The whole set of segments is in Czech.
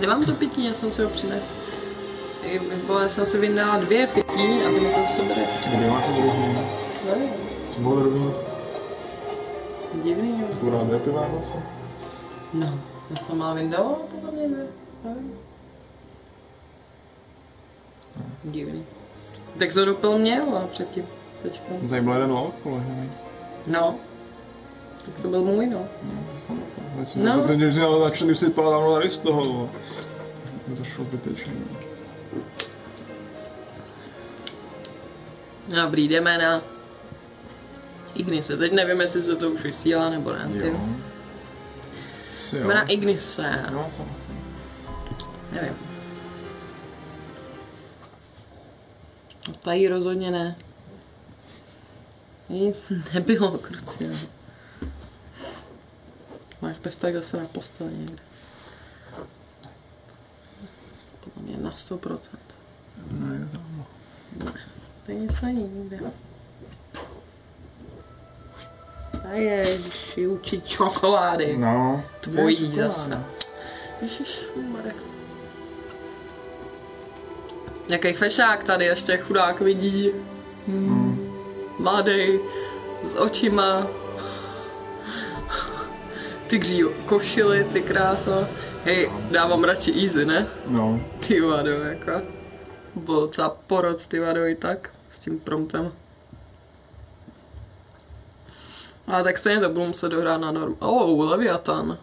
Nemám to pití, já jsem si ho přine. Vole, jsem si vyndala dvě pití a ty mi to sebere. Kde máš to druhý? Nevím. Co bylo druhý? Divný. Kurá dvě piva vlastně. No, já jsem má vyndala, podle mě dvě. Nevím. Divný. Tak to dopil mě, ale předtím. Teďka. Tady byl jeden lot položený. No. Tak to byl můj, no. No. No. No. Teď už ale začal, když si vypadal dávno tady z toho. Už mi to šlo zbytečný. Dobrý, jdeme na Ignise. Teď nevím, jestli se to už vysílá nebo ne. Ty. Jo. Asi jo. Na Ignise. Jo, to. Nevím. No, Tady rozhodně ne. Nic nebylo, kruci. No. Máš pesták zase na posteli někde. Podle mě na 100%. No, je tam. Tady nic není nikde. Tady je, ježiši, učit čokolády. No. Tvojí čokoláda. zase. Ježiš, Marek. Jaký fešák tady ještě chudák vidí. Hmm. Mladý, s očima. Ty gří košily, ty krása. Hej, dávám radši easy, ne? No. Ty vado, jako. Byl docela porod, ty vado, i tak. S tím promptem. Ale tak stejně to budu muset dohrát na norm. Oh, Leviathan.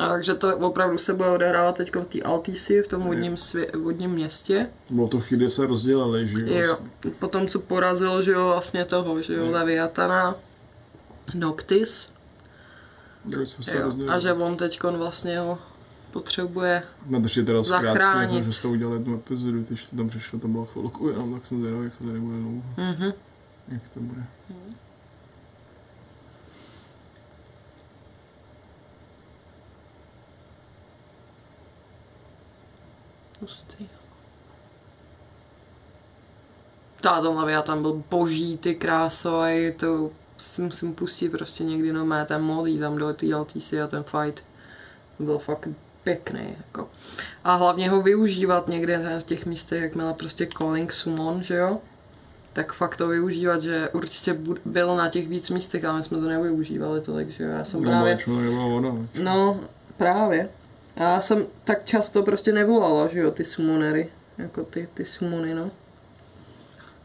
A takže to opravdu se bude odehrávat teď v té Altisi, v tom vodním, svě- vodním městě. Bylo to chvíli, kdy se rozdělili, že jo? Jo, vlastně. potom co porazil, že jo, vlastně toho, že jo, Jo. Leviatana, Noctis, se jo, a že on teď vlastně ho potřebuje, Na to je teda zachránit. že jste udělali jednu epizodu, když to tam přišlo, to bylo chvilku jenom, tak jsem zvědavý, jak to tady bude dlouho. mhm, Jak to bude. Hustý. Ta ten Leviathan byl boží, ty kráso, a je to si musím pustit prostě někdy no mé ten mod, jít tam do té LTC a ten fight byl fakt pěkný, jako. A hlavně ho využívat někde v těch místech, jakmile prostě calling summon, že jo? Tak fakt to využívat, že určitě bu- byl na těch víc místech, ale my jsme to nevyužívali tolik, že jo? Já jsem No, právě... voda. No, právě. Já jsem tak často prostě nevolala, že jo, ty summonery. Jako ty, ty summony, no.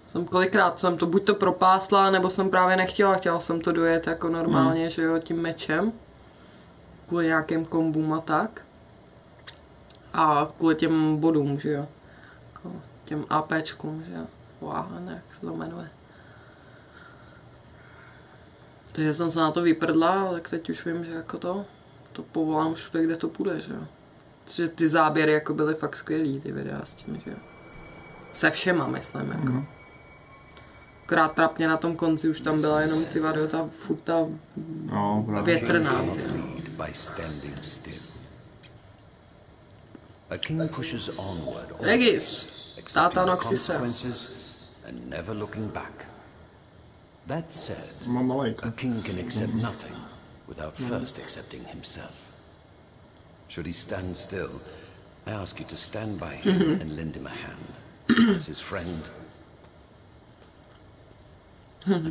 Jsem kolikrát jsem to buď to propásla, nebo jsem právě nechtěla, chtěla jsem to dojet jako normálně, hmm. že jo, tím mečem. Kvůli nějakým kombům a tak. A kvůli těm bodům, že jo. Jako těm APčkům, že jo. Váhan, jak se to jmenuje. Takže jsem se na to vyprdla, tak teď už vím, že jako to, to povolám všude, kde to půjde, že jo. Protože ty záběry jako byly fakt skvělý, ty videa s tím, že jo. Se všema, myslím, jako. Mhm. Akorát trapně na tom konci už tam byla jenom ty vado, ta furt ta No, právě. větrná, ty. Regis, táta consequences and never looking back. That said, Mám a king can accept nothing without first accepting himself. Should he stand still, I ask you to stand by him and lend him a hand. As his friend,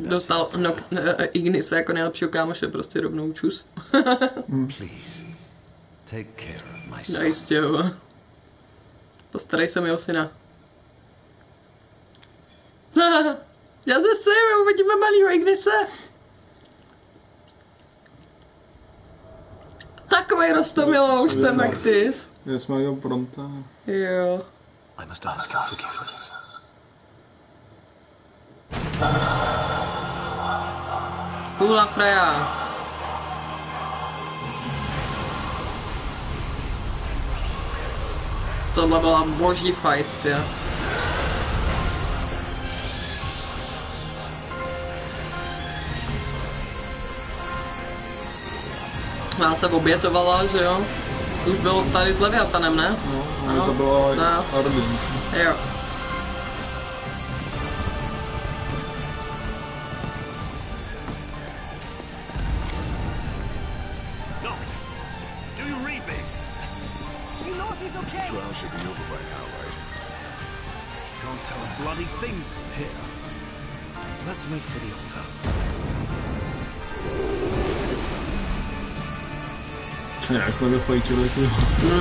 Dostal no, Ignise jako nejlepšího kámoše, prostě rovnou čus. please, take care of my son. Zajistě, jo. Postarej se mi o syna. Já se sejme, uvidíme malýho Ignise. Takovej rostomilouš ten Noctis. Já jsme měl pronta. Jo. I must ask your forgiveness. Hula Freya. Tohle byla boží fight, tě. Já se obětovala, že jo? Už bylo tady s Leviatanem, ne? No, No. no. zabila No. Jo. Vyfajtili, ty.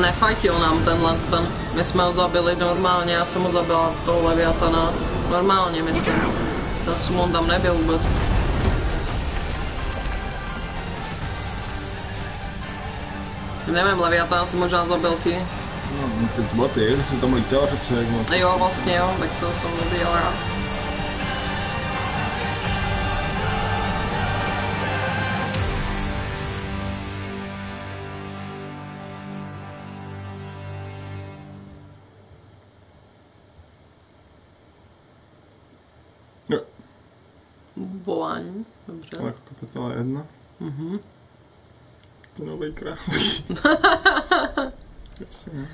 Nefajtil nám tenhle ten. My jsme ho zabili normálně, já jsem ho zabila toho Leviatana. Normálně, myslím. Ten summon tam nebyl vůbec. Nevím, Leviatana si možná zabil ty. No, ty to byla ty, ty jsi tam lítala přece, jak. Jo, vlastně jo, tak to jsem neviděla. Jo, jedna. Mhm. To nový král. Jasně.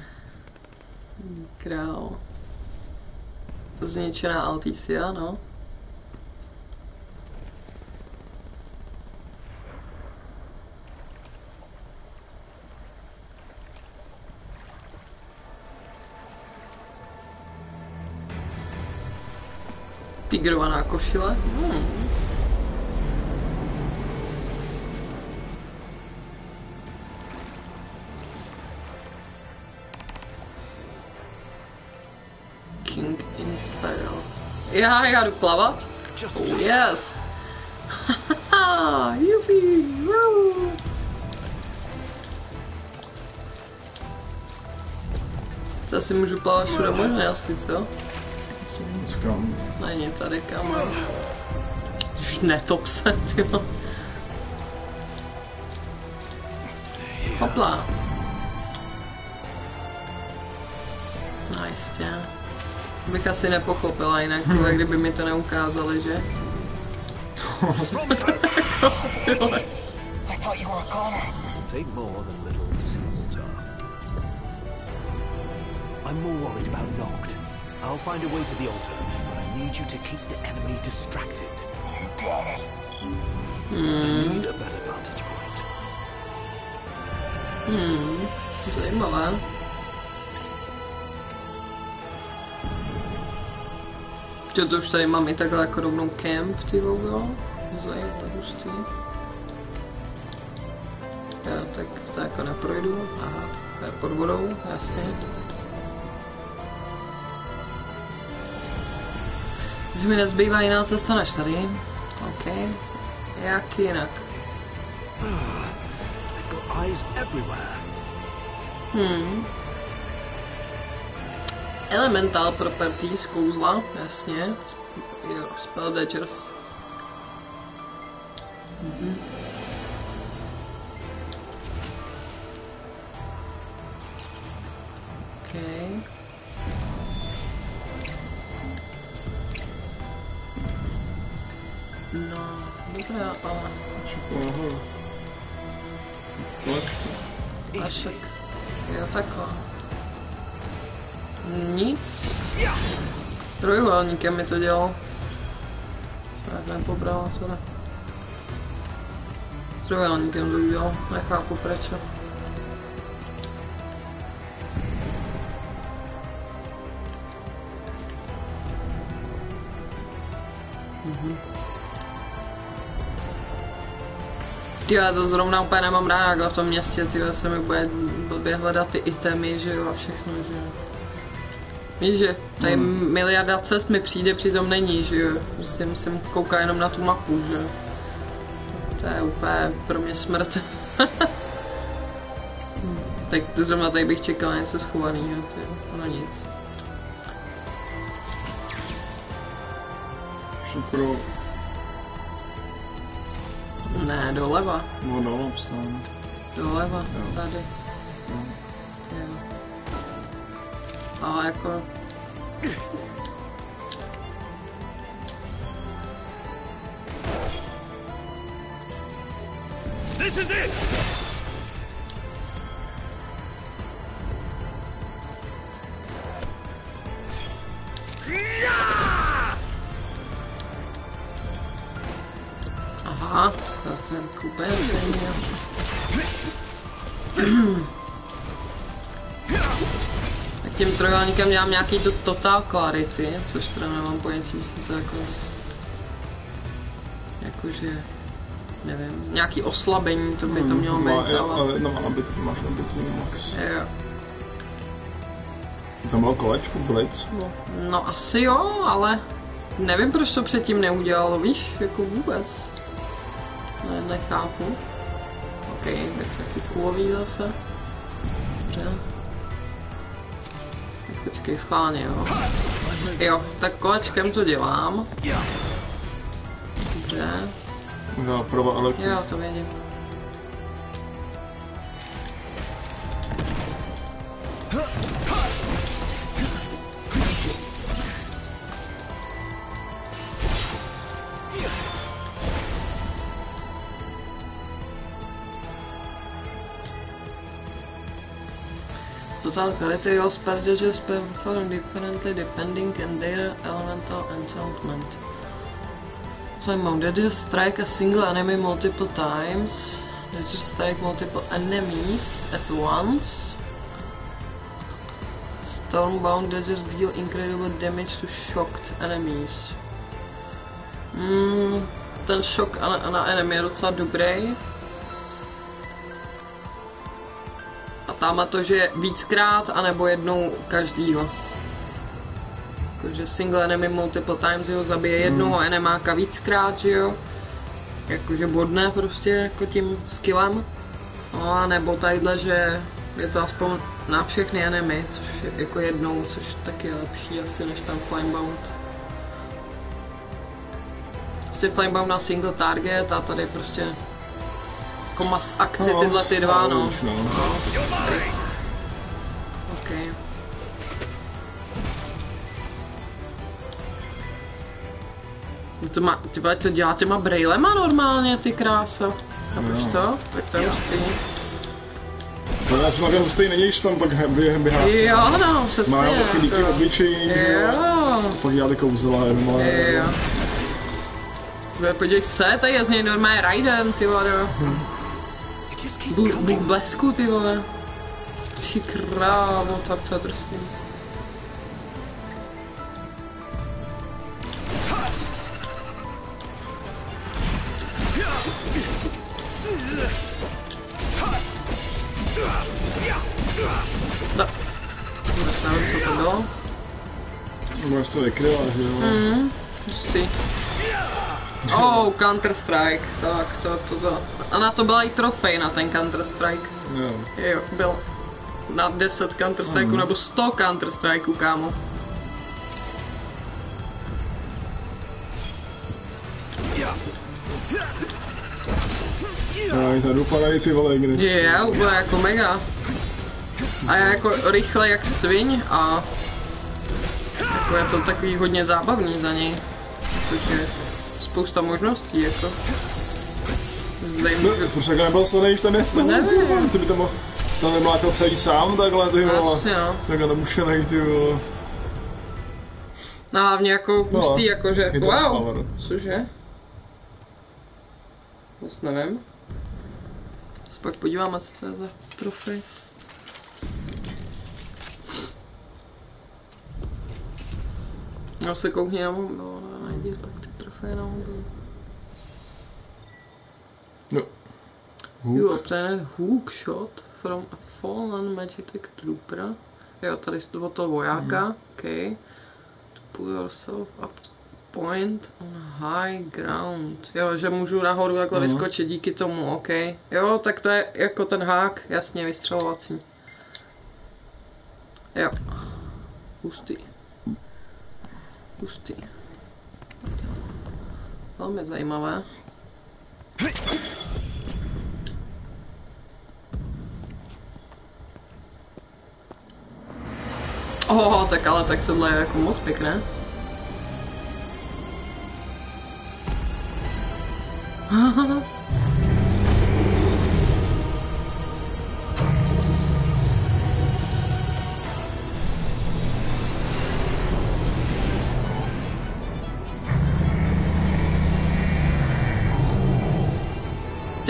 Král. Zničená Alticia, no. Tigrovaná košile. Hmm. Já, já jdu plavat? Oh, yes! Jupi! To asi můžu plavat všude možné asi, co? Není tady kam. Už netop se, tyjo. Hopla. No jistě. Bych asi nepochopila jinak, tyhle, kdyby mi to neukázali, že? from through. I thought you were a goner. Take more than little Seawater. I'm more worried about Noct. I'll find a way to the altar, but I need you to keep the enemy distracted. You got it. I need a better vantage point. Hmm, zajímavé. Protože to už tady mám i takhle jako rovnou camp, ty vole. Zajímavé, hustý. Jo, tak to jako neprojdu. Aha, to je pod vodou, jasně. Že mi nezbývá jiná cesta než tady. OK. Jak jinak? Everywhere. Hmm. Elemental properties kouzla, jasně. Jo, spell daggers. Mhm. Okay. No, dobré, ale všechno nahoru. Lehčí. a však, jo takhle. Nic. Trojuhelníkem mi to dělal. Tak nepobrala teda. Trojuhelníkem to udělal, nechápu proč. Já to zrovna úplně nemám rád, v tom městě, ty se mi bude blbě hledat ty itemy, že jo, a všechno, že jo. Víš, že tady miliarda cest mi přijde, přitom není, že jo. Prostě musím koukat jenom na tu mapu, že jo. To je úplně pro mě smrt. tak zrovna tady bych čekal něco schovaného. No nic. Super. Ne, doleva. No, no, napsáno. Doleva, Jo. tady. Ale trojálníkem dělám nějaký to total clarity, což teda nemám pojetí, jestli to jako... Jakože... Nevím, nějaký oslabení to by to mělo Má, být, jo, ale... ale no, má nabit, máš nabitý max. Jo. Tam bylo kolečko, blitz. No, no asi jo, ale nevím, proč to předtím neudělalo, víš, jako vůbec. Ne, nechápu. OK, tak taky kulový zase. Počkej, schválně, jo. Jo, tak kolečkem to dělám. Dobře, Možná prova elektro. jo, to vidím. Clarity your perform differently depending on their elemental enchantment. They just strike a single enemy multiple times. They just strike multiple enemies at once. Stormbound they just deal incredible damage to shocked enemies. Mm, ten šok na, na enemy je docela dobrý. A tam to, že je víckrát, anebo jednou každýho. Jakože single enemy multiple times, jo, zabije jednoho enemáka víckrát, že jo. Jakože bodne prostě jako tím skillem. No a nebo tadyhle, že je to aspoň na všechny enemy, což je jako jednou, což taky je lepší asi než tam Flamebound. Prostě Flamebound na single target a tady prostě jako mas akci tyhle ty dva, no. Už, no. OK. No To má, ty vole, to dělá těma brailema normálně, ty krása. Chápeš Jo. to? Tak to je hustý. To je člověk hustý není, když tam pak během běhá. Jo, no, přesně. Má taky díky jako. obličeji, že jo. Jo, Pak dělá ty kouzela jenom, ale... jo. Podívej se, tady je z něj normálně Raiden, ty vole. It just keep Bůh coming. blesku, ty vole. Ty krávo, tak to je drsný. Da. Vůbec nevím, co Oh, Counter Strike. Tak, to, to, to. A na to byla i trofej na ten Counter Strike. Jo. Jo, byl na 10 Counter Strikeů nebo 100 Counter Strikeů, kámo. Oni tady dopadají ty vole, když... Je, úplně jako mega. A já jako rychle jak sviň a jako je to takový hodně zábavný za něj. Protože spousta možností jako. No, Zajímavý. proč nebyl silný, když ten nesl? Nevím. Ty by to mohl... To nemlátil celý sám takhle, ty vole. Asi no. Takhle nemušenej, ty vole. No hlavně jako No, hustý, jako že wow, power. cože? Moc nevím. Se pak podíváme, co to je za trofej. No se koukni na mobil, no, najdi pak mobil. No. You Huk. obtained hook shot from a fallen magic trooper. Jo, tady z toho toho vojáka, Mhm. okay. To pull yourself up point on high ground. Jo, že můžu nahoru takhle Mhm. vyskočit díky tomu, ok. Jo, tak to je jako ten hák, jasně, vystřelovací. Jo. Hustý. Hustý. Velmi zajímavé. Oho, tak ale tak tohle je jako moc pěkné. Ha ha ha.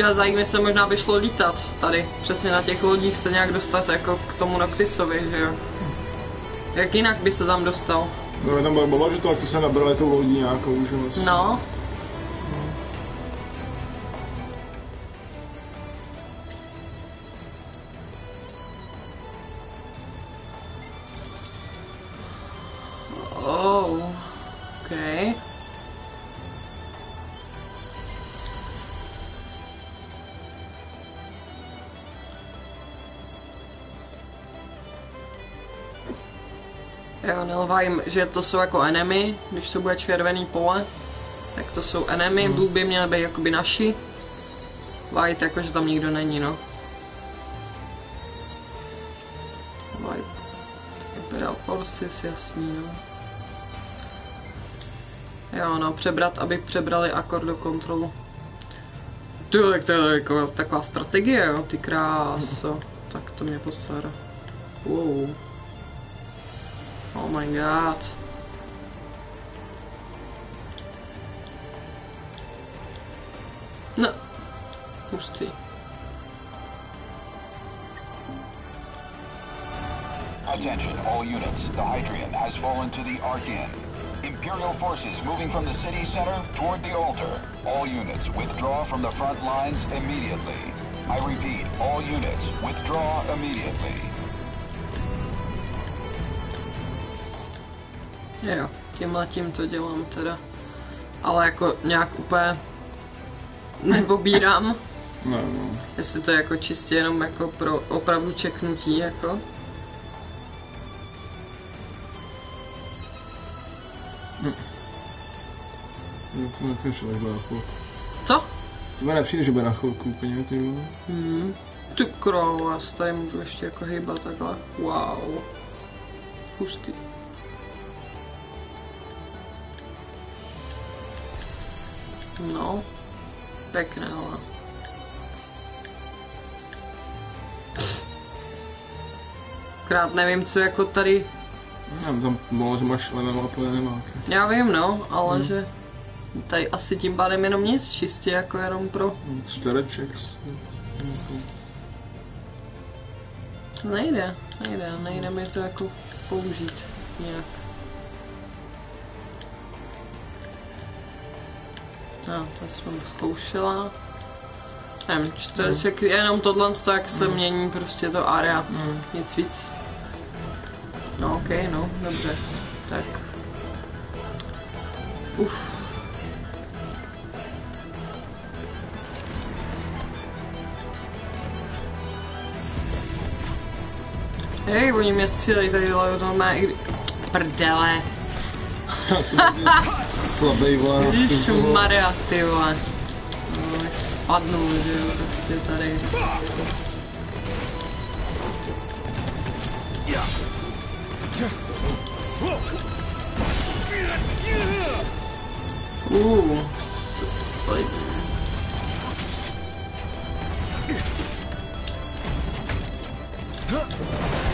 Těla zajímavě se možná by šlo lítat tady. Přesně na těch lodích se nějak dostat jako k tomu Noctisovi, že jo? Jak jinak by se tam dostal? No, tam bylo, že to, jak to se nabrali tou lodí nějakou, že vlastně. No. Jo, Nilvajm, že to jsou jako enemy, když to bude červený pole, tak to jsou enemy, hmm. blue by měly být jakoby naši. White jako, že tam nikdo není, no. White. Imperial Forces, jasný, no. Jo, no, přebrat, aby přebrali akord do kontrolu. Ty, tak to je jako taková strategie, jo, ty kráso. Tak to mě posara. Wow. Oh my god. No. Hustý. Attention, all units. The Hydrian has fallen to the Archean. Imperial forces moving from the city center toward the altar. All units withdraw from the front lines immediately. I repeat, all units withdraw immediately. Jo, tímhle tím to dělám teda. Ale jako nějak úplně nepobírám. Ne, no. Jestli to je jako čistě jenom jako pro opravdu čeknutí, jako. No, to nepřijde, že bude na chvilku. Co? To mi nepřijde, že bude na chvilku úplně, ty vole. Hmm. Ty krávo, já se tady můžu ještě jako hýbat takhle. Wow. Hustý. No. Pěkné, ale. Krát nevím, co jako tady... Nevím, tam bylo, že máš level a to nemá. Já vím, no, ale hmm. že... Tady asi tím pádem jenom nic, čistě jako jenom pro... Čtvereček. s- Nejde, nejde, nejde mi to jako použít nějak. No, to jsem zkoušela. Nevím, čtvereček, jenom tohle, jak se mění prostě to area, nic víc. No ok, no, dobře, tak. Uf. Hej, oni mě střílejí tady normálně, i kdy... Prdele. Slabý vole. Maria, ty vole. No, spadnu, že jo, prostě tady. Uh, solidní. Spustím,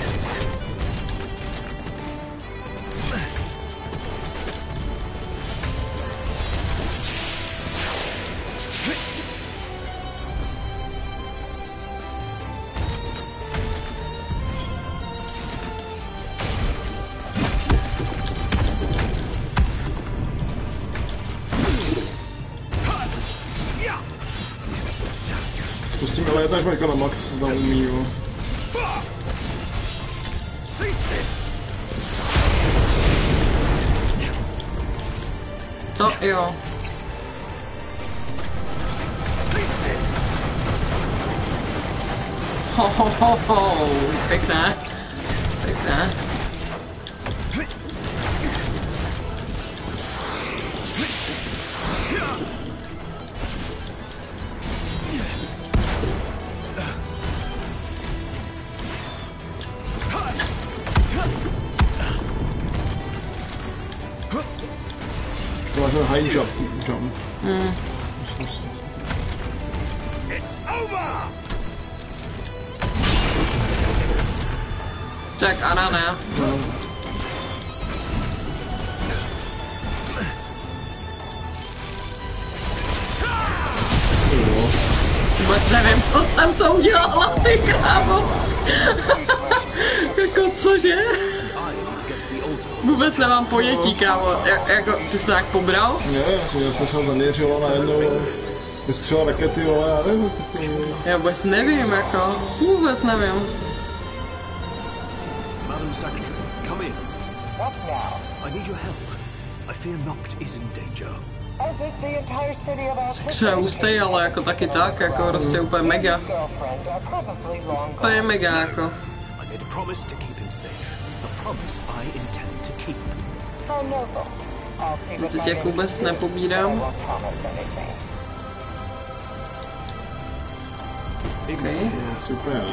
ty jsi to tak pobral? Ne, já jsem, já jsem šel zaměřil a najednou vystřelil rakety, vole, já nevím, to, Já vůbec nevím, jako. Vůbec nevím. Madam Secretary, come in. What now? I need your help. I fear Noct is in danger. As if the entire city of Alcatraz Třeba ústej, ale jako taky tak, jako prostě úplně mega. Úplně mega, jako. I made a promise to keep him safe. A promise I intend to keep. How noble. Teď jak vůbec nepobírám. Okay. super?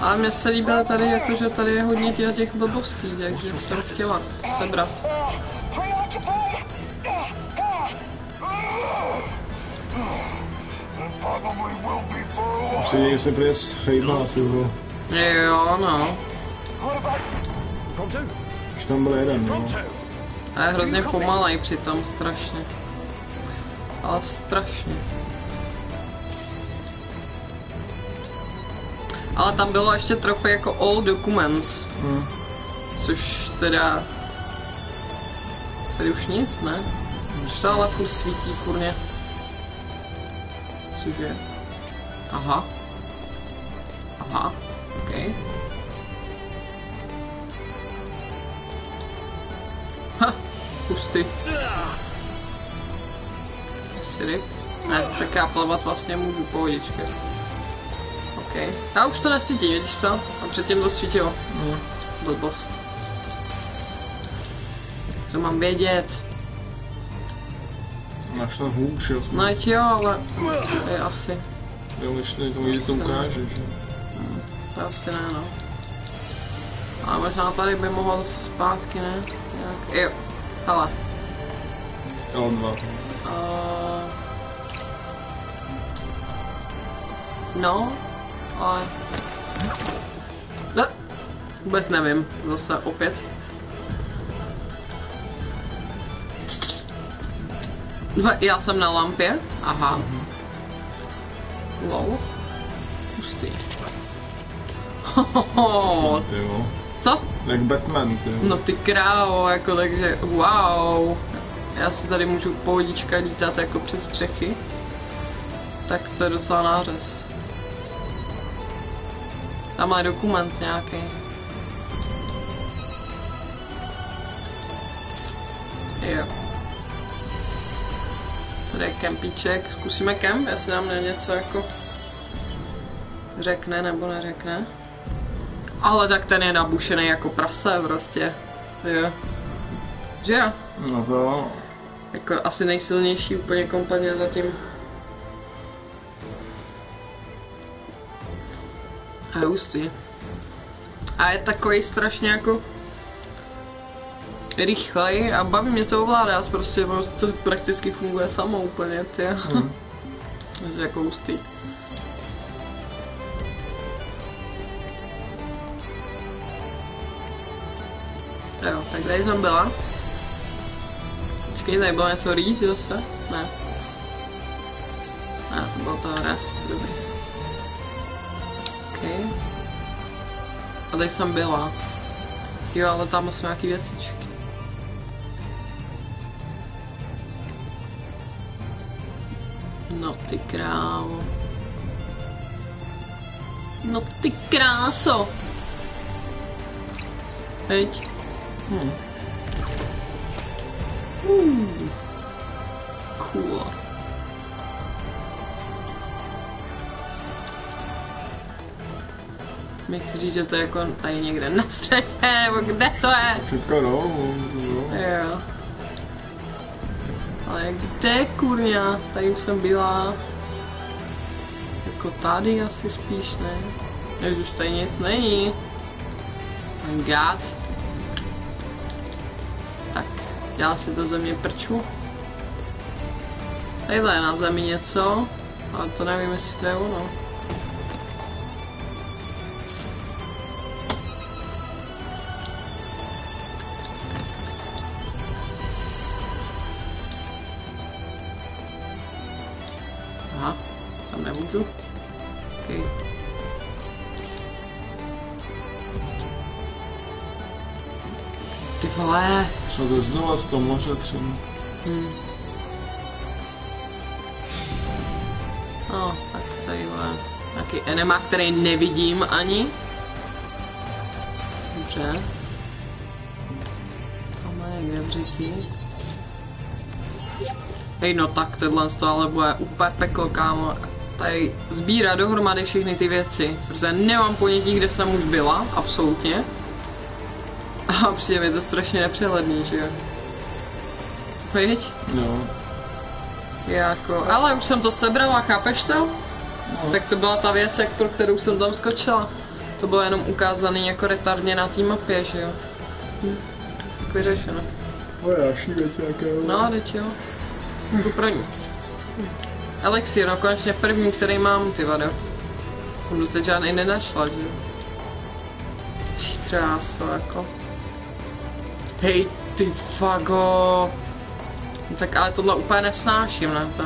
Ale mně se líbilo tady, jako, že tady je hodně těch, těch blbostí, takže jsem chtěla sebrat. Přijde se prý ty vole. Jo, no. Už tam byl jeden, no. A je hrozně pomalej přitom, strašně. Ale strašně. Ale tam bylo ještě trochu jako all documents. Hm. Což teda... Tady už nic, ne? Už se ale furt svítí, kurně. Cože? Aha. Aha, ok. Ha, hustý. Sirip? Ne, tak já plavat vlastně můžu, pohodička. OK. A už to nesvítí, vidíš co? A předtím to svítilo. No. Blbost. To mám vědět. Máš tam hůř, jo. No jo, ale to je asi, Jo, když to to to ukáže, že? to je asi ne, no. Ale možná tady by mohl zpátky, ne? Jak, jo. Hele. L2. Uh, no, ale... Ne, vůbec nevím, zase opět. No, Já jsem na lampě, aha. Lol. Hustý. Hohoho, Ty jo. Co? Jak Batman, ty. No ty krávo, jako takže wow. Já si tady můžu pohodička lítat jako přes střechy. Tak to je docela nářez. Tam má dokument nějaký. Jo. Tady je kempíček, zkusíme kemp, jestli nám ne něco jako řekne nebo neřekne. Ale tak ten je nabušený jako prase prostě. Jo. Že jo? No to. Jako asi nejsilnější úplně kompanie zatím. A je hustý. A je takový strašně jako rychlej a baví mě to ovládat, prostě ono to prakticky funguje samo úplně, ty. Hm. Takže jako hustý. Jo, tak tady jsem byla. Počkej, tady bylo něco říct zase? Ne. Ne, to bylo to rest, dobrý. OK. A tady jsem byla. Jo, ale tam jsou nějaký věcičky. No ty krávo. No ty kráso. Teď. Hm. Uh. Cool. Mi chci říct, že to je jako tady někde na střeše, nebo kde to je? Všechno no, jo. Jo. Ale kde kurňa? Tady už jsem byla. Jako tady asi spíš, ne? Už tady nic není. My god. Já si to země prču. Tadyhle je na zemi něco, ale to nevím, jestli to je ono. Vole. Třeba ze zdola z toho moře třeba. Hmm. No, tak tady má nějaký enema, který nevidím ani. Dobře. Tam je kde vřetí. Hej, no tak tohle to ale bude úplně peklo, kámo. Tady sbírat dohromady všechny ty věci, protože nemám ponětí, kde jsem už byla, absolutně. A přijde mi to strašně nepřehledný, že jo. Viď? Jo. Jako, ale už jsem to sebrala, chápeš to? No. Tak to byla ta věc, jak, pro kterou jsem tam skočila. To bylo jenom ukázaný jako retardně na té mapě, že jo. Hm. Tak vyřešeno. Vojáší věci jaké. No, teď jo. Tu pro ní. Elixir, no konečně první, který mám, ty vado. Jsem docela žádný nenašla, že jo. Ty kráso, jako. Hej, ty fago. No tak ale tohle úplně nesnáším, ne to.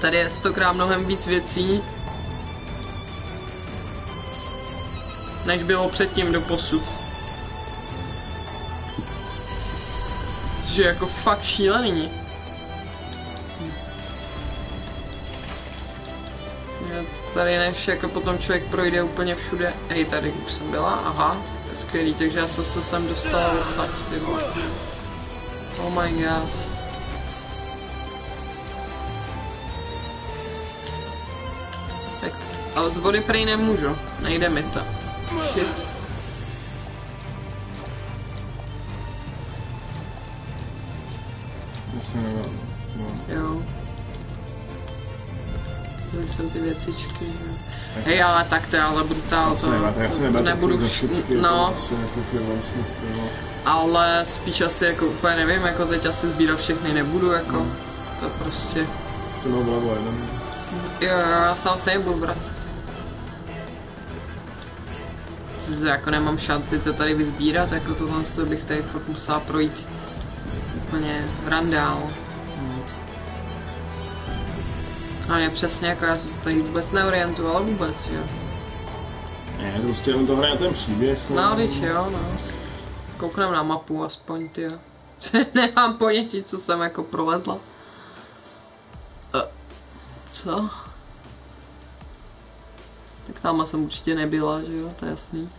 Tady je stokrát mnohem víc věcí, než bylo předtím do posud. Což je jako fakt šílený. Je Tady než jako potom člověk projde úplně všude. Hej, tady už jsem byla, aha, je skvělý, takže já jsem se sem dostala odsaď, ty vole. Oh my god. Tak, ale z vody prej nemůžu, nejde mi to. Shit. Jo. Co jsou ty věcičky, že. Hej, ale tak to je ale brutál, to, se nebát, já se to nebát nebudu, za všechny, no, to jako ty vlastně to jo. ale spíš asi jako úplně nevím, jako teď asi sbírat všechny nebudu, jako, No. to prostě, To bylo bylo jeden. jo, jo, já se asi nebudu vracet. To jako nemám šanci to tady vyzbírat, jako tohle to bych tady fakt musela projít úplně randál. A je přesně jako já se tady vůbec neorientuju, ale vůbec, jo. Ne, to prostě jenom to hraje ten příběh. No, teď jo, no. Kouknem na mapu aspoň, ty jo. Nemám ponětí, co jsem jako prolezla. Eh, Co? Tak tam jsem určitě nebyla, že jo, to je jasný.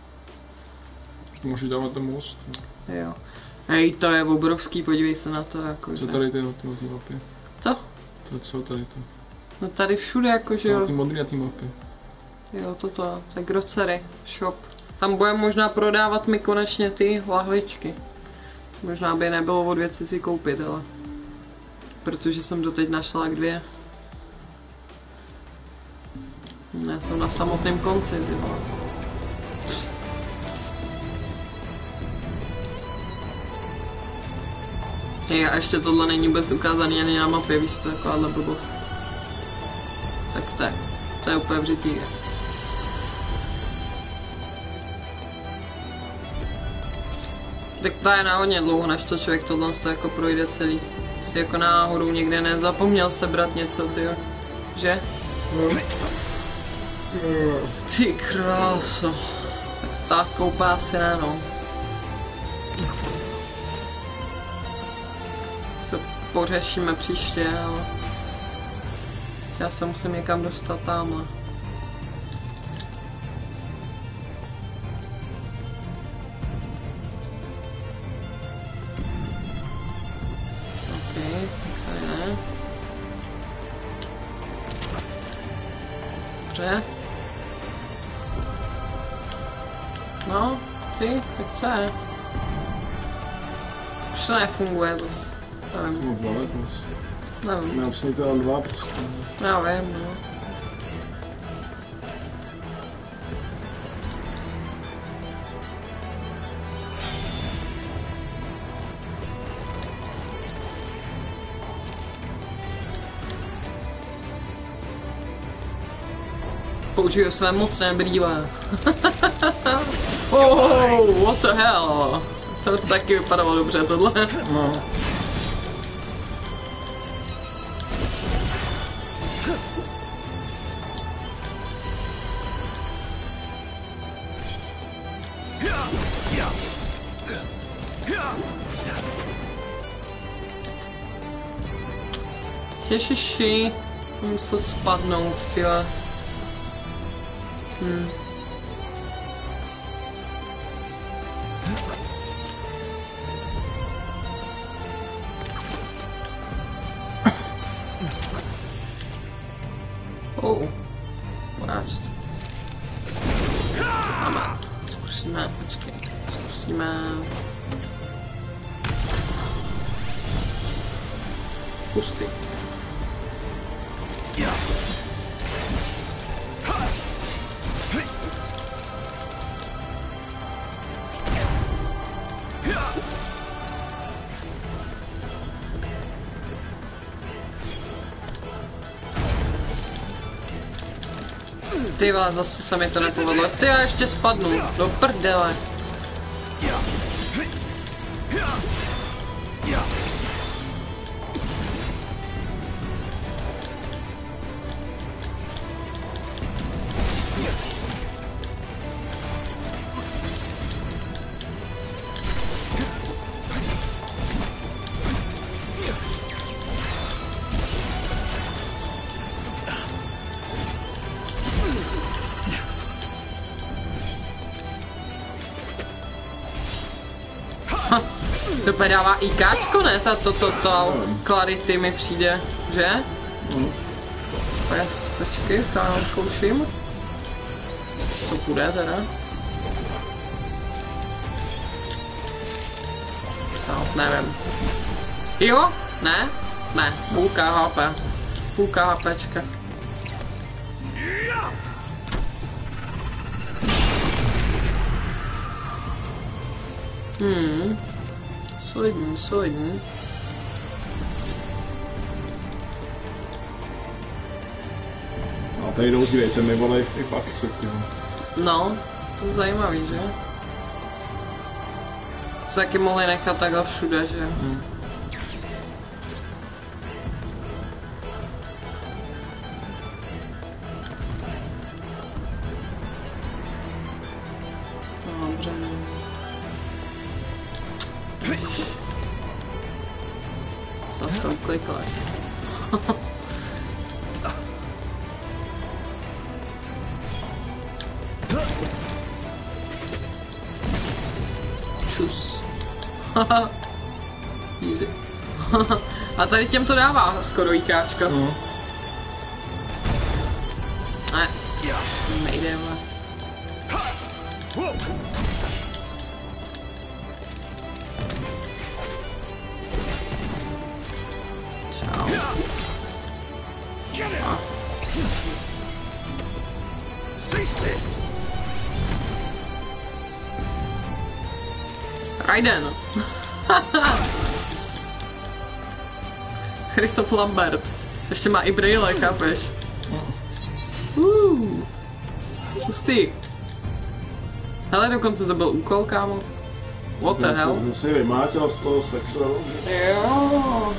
Můžeš dávat ten most. no. Jo. Hej, to je obrovský, podívej se na to, jako Co tady ty, ty, ty mapy? Co? To, co tady to? No tady všude, jako že No, jo. ty modré ty mapy. Jo, toto, to je grocery, shop. Tam budeme možná prodávat mi konečně ty lahvičky. Možná by nebylo od věci si koupit, ale... Protože jsem doteď našla jak dvě. Já jsem na samotném konci, ty vole. Hej, a ještě tohle není vůbec ukázaný ani na mapě, víš co, takováhle blbost. Tak to je, to je úplně vřití. Tak to je náhodně dlouho, než to člověk tohle to jako projde celý. Si jako náhodou někde nezapomněl sebrat něco, ty Že? Ty kráso. Tak tak koupá si ne, no. To pořešíme příště, ale... Já se musím někam dostat tamhle. OK, tak tady ne. Dobře. No, ty, tak co je? Už to nefunguje zase. Nevím, No. Nevím. Já už jsem to dva, prostě. Já vím, no. Použiju své mocné brýle. oh, what the hell? To taky vypadalo dobře tohle. No, Ježiši, musel spadnout, tyhle. Hm. Oh. Ty vole, zase se mi to nepovedlo. Ty já ještě spadnu. Do prdele. Dává IKčko, ne? Ta to, to, to, Clarity mi přijde, že? Se čekej, skáno zkouším. Co půjde teda? No, nevím. Jo? Ne? Ne, půlka HP. Půlka HPčka. Solidní, solidní. A tady jdou, dívejte, mi vole i v akci, vole. No, to je zajímavý, že? Taky mohli nechat takhle všude, že? No, tady těm to dává skoro IKčko. No. Ne, nejde, vole. Čau. A. Cease this! Raiden. Christoph Lambert. Ještě má i brýle, chápeš? Uh. Hustý. Hele, dokonce to byl úkol, kámo. What the hell? Jsem si vymátil z toho sexualu, že Jo.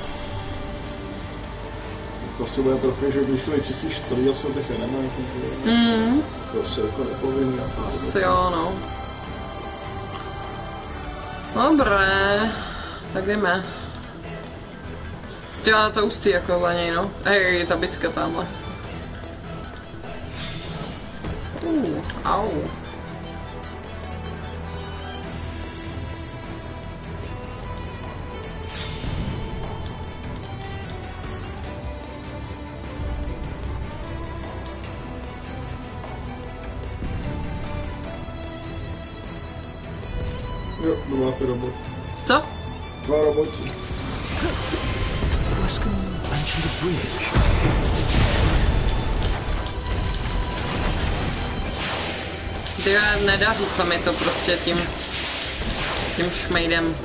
to si bude trochu, že když to vyčistíš celý asi těch elementů, že Hmm, to asi jako nepovinný. asi jo, no. Dobré, tak jdeme. Ale to ústý jako za něj, no. Hej, ta bitka tamhle. Uh, au. Jo, kdo máte robot? Co? Dva roboti. Ruskin mentioned a bridge. Ty nedaří se mi to prostě tím, tím šmejdem.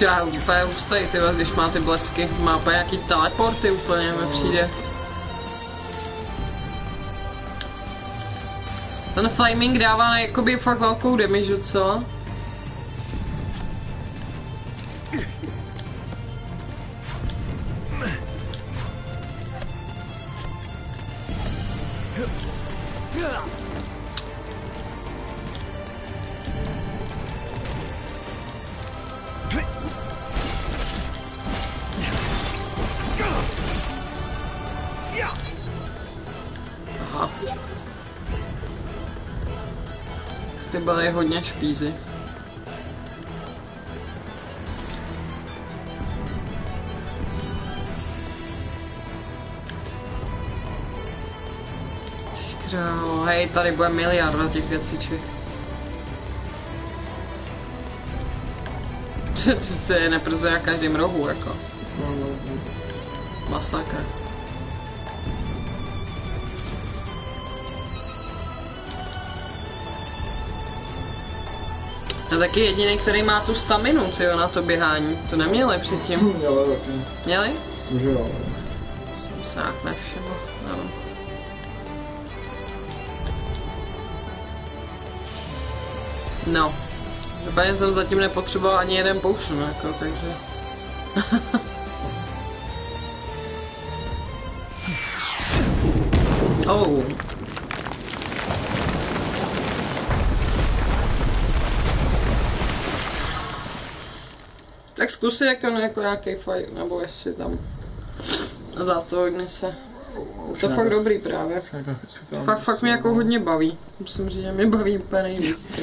Já úplně hustej, ty když má ty blesky. Má úplně nějaký teleporty úplně, mi přijde. Ten flaming dává jakoby fakt velkou damage docela. Hodně špízy. Králo, hej, tady bude miliarda těch věciček. To, je neprze na každém rohu, jako. Masakr. Taky jediný, který má tu staminu, tyjo, na to běhání. To neměli předtím. Měla taky. Měli? Může jo. Jsem se nějak nevšiml. No. No. Úplně jsem zatím nepotřeboval ani jeden potion, jako, takže... Tak zkus si jako, jako nějaký fight, nebo jestli tam za to. Je to fakt dobrý právě. Fyzika. Fakt, fakt mě jako hodně baví. Musím říct, že mě baví úplně nejvíc.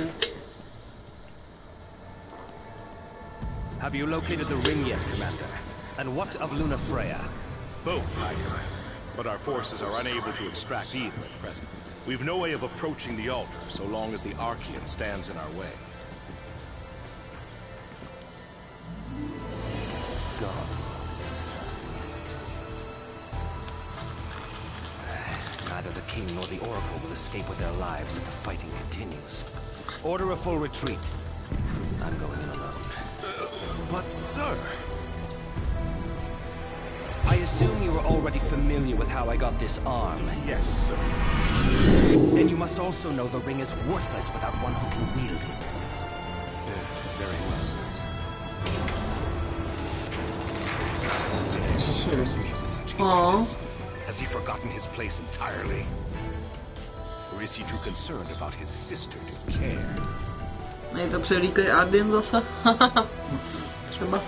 Have you located the ring yet, Commander? And what of Luna Freya? Both, High Command. But our forces are unable to extract either at present. We've no way of approaching the altar so long as the Archean stands in our way. King nor the oracle will escape with their lives if the fighting continues. Order a full retreat. I'm going in alone. But, sir... I assume you are already familiar with how I got this arm. Yes, sir. Then you must also know the ring is worthless without one who can wield it. Very well, sir. Co si Trust me with such Aw. Has he forgotten his place entirely? Or is he too concerned about his sister to care? Je to Ardin zase? Třeba.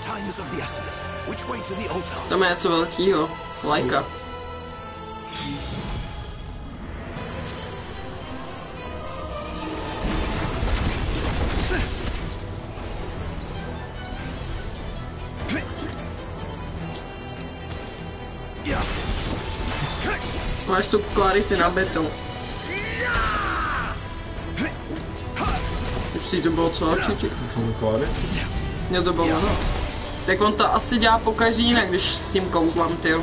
Time is of the essence. Which way to the altar? To má něco velkýho. Lajka. Máš tu clarity nabitou. Už ty to bylo co určitě? Klady? Mně to bylo ono. Tak on to asi dělá po každý jinak, když s tím kouzlem, ty.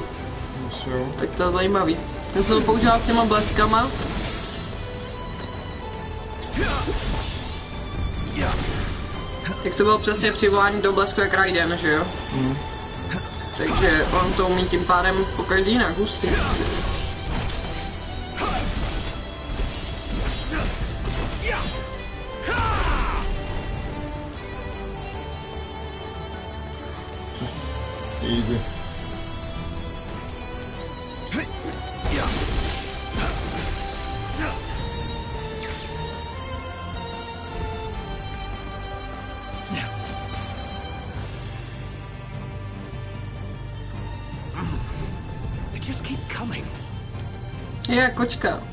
Tak to je zajímavý. Já jsem to používal s těma bleskama. Jak to bylo přesně přivolání do blesku jak Raiden, že jo? Takže on to umí tím pádem po každý jinak hustý. Easy. They just keep coming. Je, kočka. No,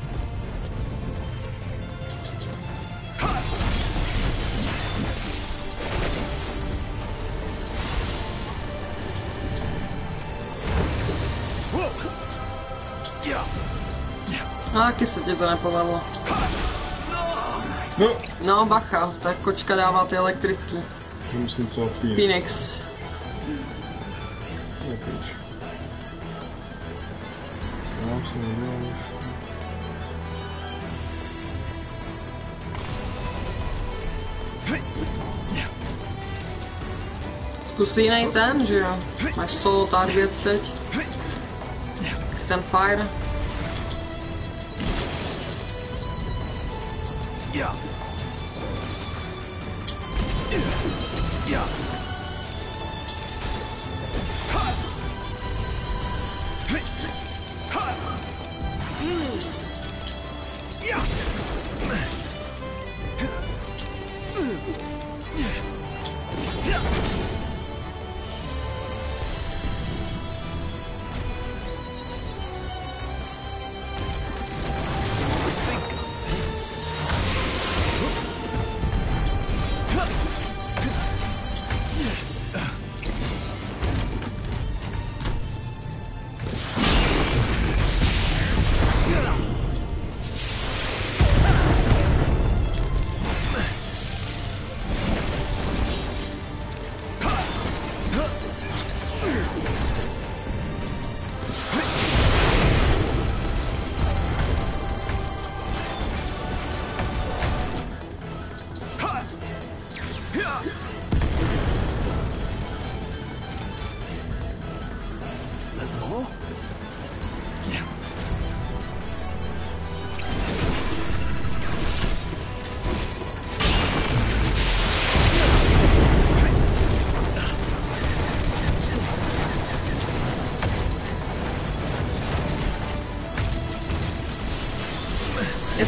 taky se ti to nepovedlo. No, No, bacha, tak kočka dává ty elektrický. že musím pít. Phoenix. Pryč. Já si nedělám už. Zkus jiný ten, že jo? Máš solo target teď. Ten fire.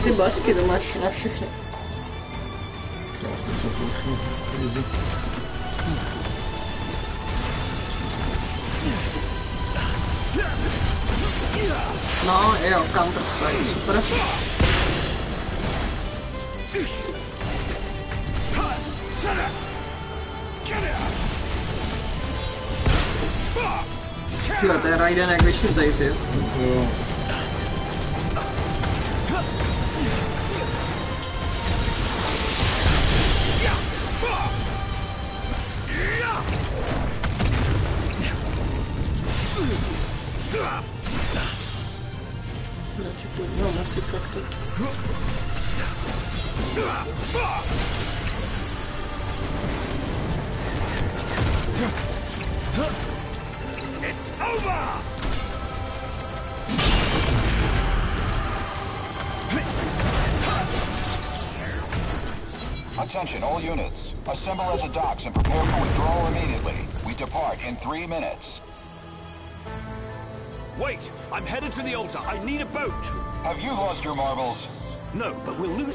Ty blesky, to máš na všechny. Já jsem se. No, jo, Counter Strike, super. Tyjo, to je Raiden jak vyšitej, ty. Jo.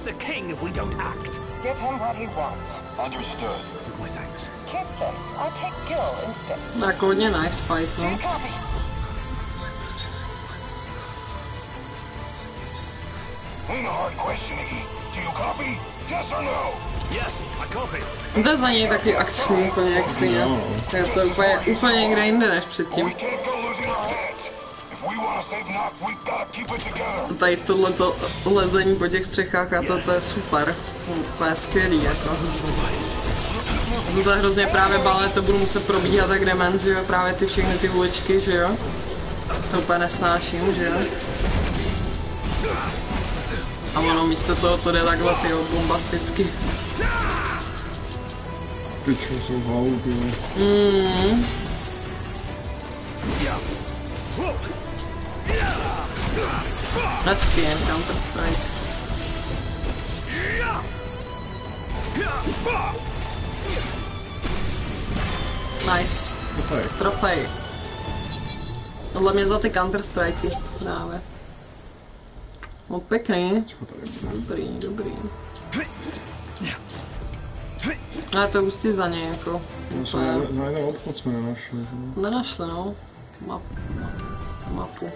The king if we don't act. Give him what he wants. Understood. With my thanks. Kiss him. I'll take Gil instead. No, jako hodně nice fight, Do you no. copy? Ain't a hard question, E. Do you copy? Yes or no? Yes, I copy. To je za něj taky akční úplně jak svině. To je to úplně, úplně někde jinde než předtím. Tady tohleto lezení po těch střechách a to, to je super. Úplně skvělý, jako. Zase hrozně právě balet, to budu muset probíhat tak dement, že jo, právě ty všechny ty uličky, že jo. To úplně nesnáším, že jo. A ono místo toho to jde takhle, ty bombasticky. Pičo, jsou hlavu, ty vole. Mm. Hezky, jen Counter Strike. Nice. Trofej. Tohle mě za ty Counter Strikey právě. No pěkný. Dobrý, dobrý. Ale to ústí za něj jako. No, jsme na, jeden obchod jsme nenašli. Nenašli no. Map, mapu.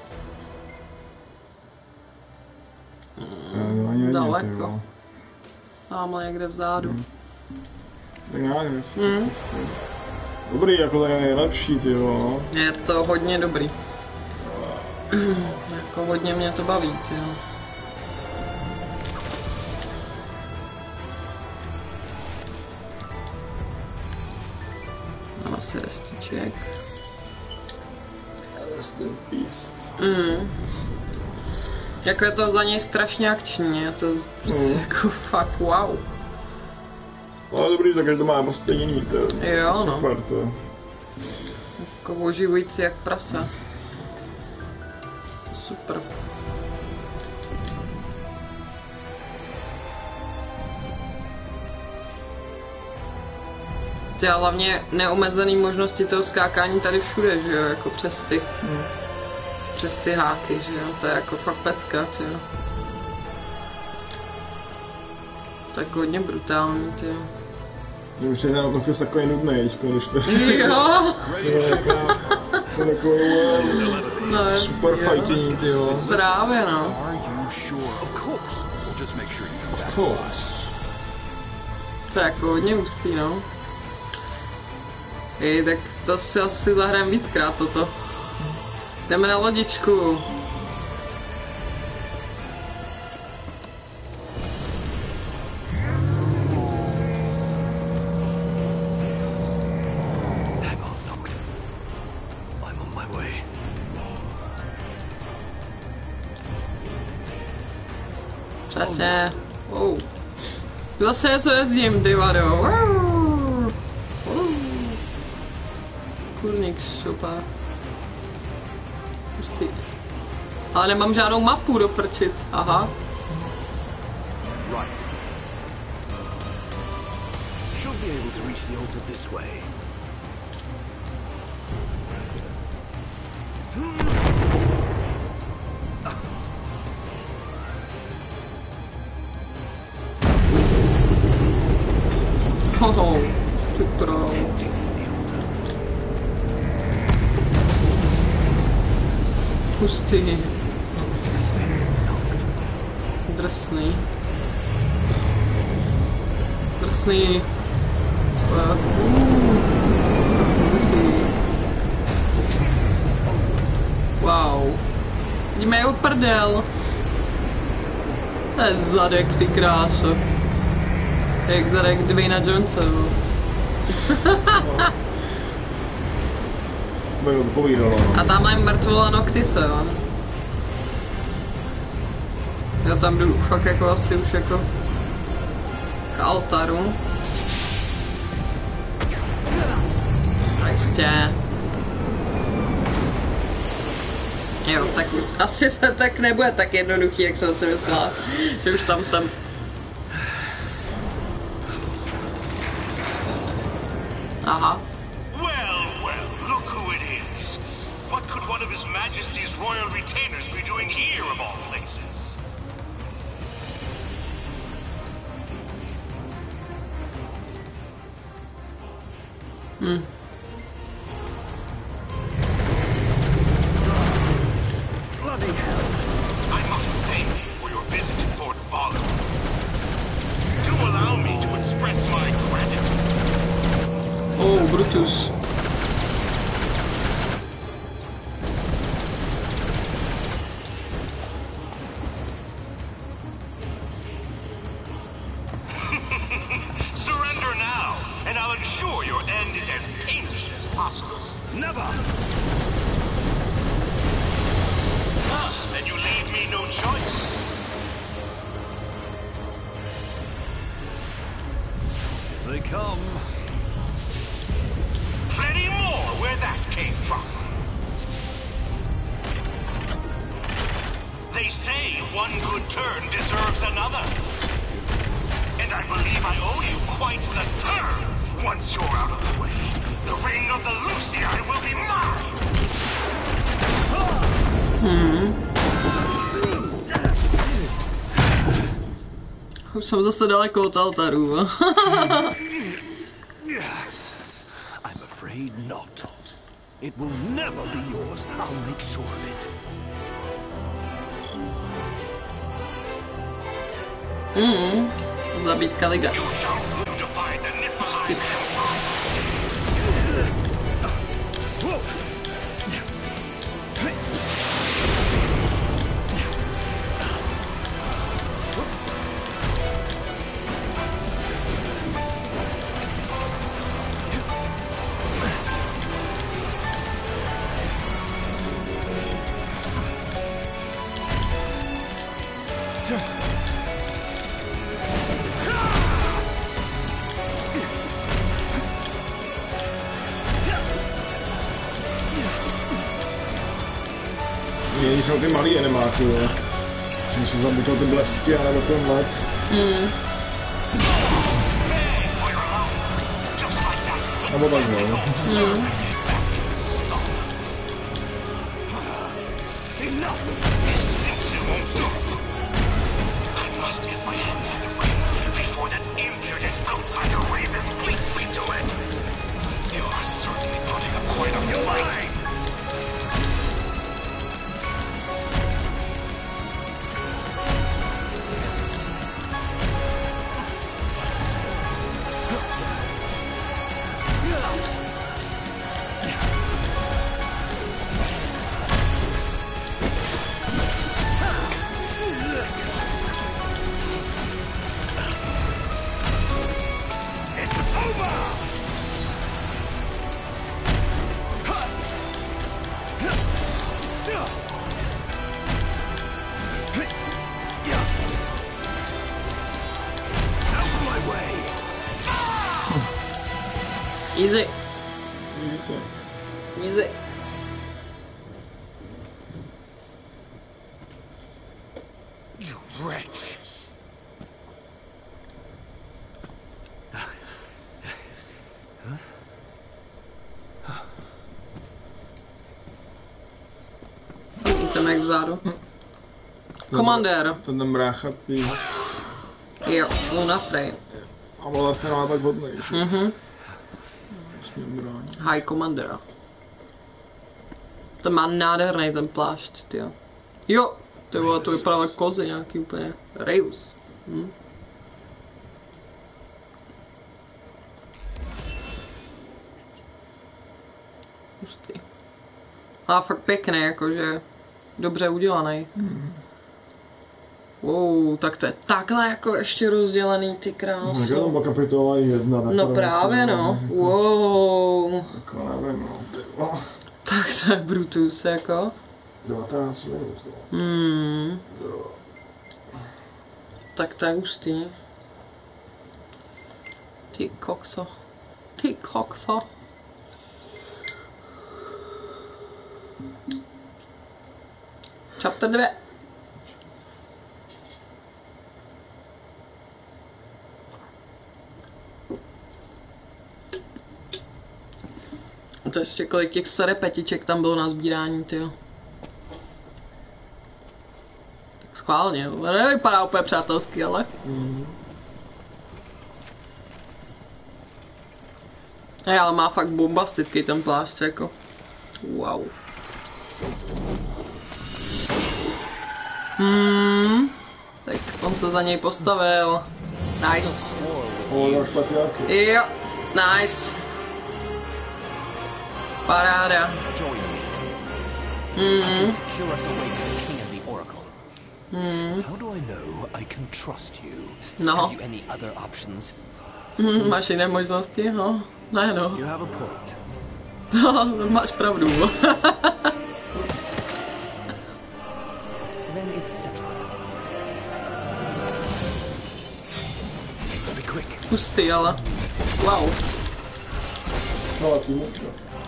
Nevidím, Daleko. ty. Tamhle někde vzadu. Tak já nevím, jestli to prostě... Dobrý, jako tady je nejlepší, ty jo. Je to hodně dobrý. jako hodně mě to baví, jo. Mám asi restíček. Rest in peace. Mm. Jako je to za něj strašně akční, je to Mm. jako fakt wow. No ale dobrý, takže to má prostě jiný, to Jo, no. super, to. Jako oživující jak prasa. To je super. Ty a hlavně neomezený možnosti toho skákání tady všude, že jo, jako přes ty, přes ty háky, že jo, to je jako fakt pecka, ty jo. Tak hodně brutální, ty jo. Že už je na to chce takový nudný, když to Jo, to je takový no, super fighting, ty jo. právě no. Of course. To je jako hodně hustý, no. Ej, tak to si asi zahrajem víckrát toto. Jdeme na lodičku. Přesně. Zase něco jezdím, ty vado. Kurník šopa. Ale nemám žádnou mapu doprčit. Aha. Right. Should be able to reach the altar this way. Zadek, ty kráso. Jak zadek Dwayna Jonesa, no. Bude to povídalo, no. A tam je mrtvola Noctise, jo. Já tam jdu fakt jako asi už jako k altaru. Jistě. Jo, tak asi to tak nebude tak jednoduchý, jak jsem si myslela, že už tam jsem. Jsem zase daleko od altaru. I'm afraid not. It will never be yours. I'll make sure of it. Mm-hmm. Zabít Kaliga. Jsou ty malý animáky, jo. Že se zabutou ty blesky a nebo ten like that. Nebo takhle, no. Enough! Komandér. Ten ten brácha, ty. Jo, Luna Frey. A volat ten má tak hodnej, že? Mhm. Vlastně ubrání. High Commandera. Ten má nádherný ten plášť, ty Jo, ty vole, to vypadá jako kozy nějaký úplně. Reus. Hm. Hustý. A fakt pěkný, jakože dobře udělaný. Wow, tak to je takhle jako ještě rozdělený ty Tak to krásy. byla kapitola jedna. tak No právě jako- no. Wow. Jako nevím, no. No. Tak to je Brutus jako. 19 minut, no. Hmm. Tak to je hustý. Ty kokso. Ty kokso. Chapter 2. To ještě kolik těch serepetiček tam bylo na sbírání, tyjo. Tak schválně, ale nevypadá úplně přátelsky, ale. Ne, ale má fakt bombastický ten plášť, jako. Wow. Hmm. Tak on se za něj postavil. Nice. Jo, nice. Paráda. Join me. I can secure us away to the king and the oracle. How do I know I can trust you? No. Have you any other options? Hmm, máš jiné možnosti, no? Ne, no. You have a point. No, máš pravdu. Then it's settled. Be quick. Hustý, ale. Wow. No a tím už,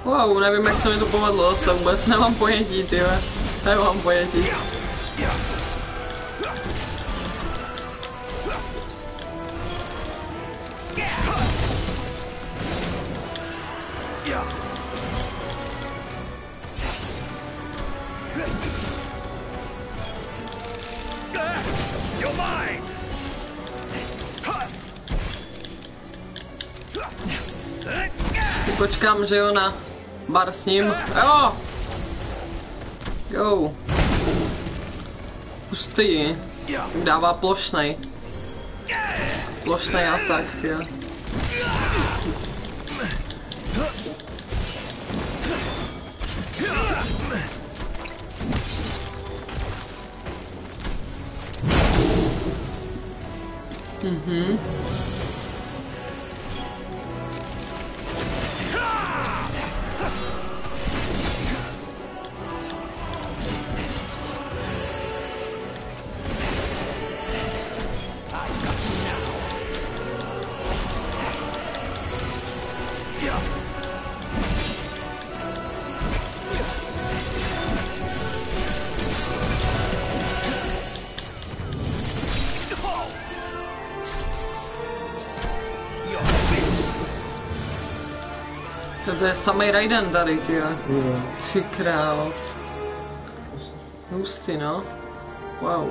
Wow, nevím, jak se mi to povedlo zase, vůbec nemám pojetí, ty Nemám pojetí. Si počkám, že ona bar s ním. Jo! Jo. Hustý. Dává plošnej. Plošnej atak, tě. To, je samý Raiden tady, ty. Jo. Ty král. Hustý, no. Wow.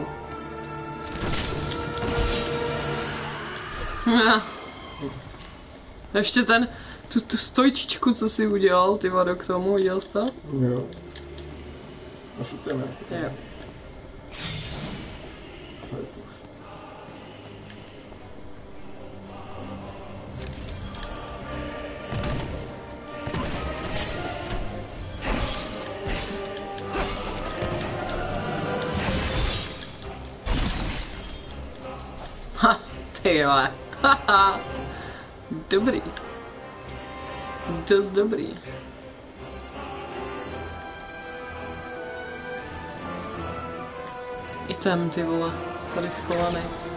Ja. Ještě ten, tu, tu stojčičku, co si udělal, ty vado k tomu, viděl jsi to? Jo. A šuteme. Jo. Tady to. Ha, vole. Dobrý. Dost dobrý. Item, ty vole, tady schovaný.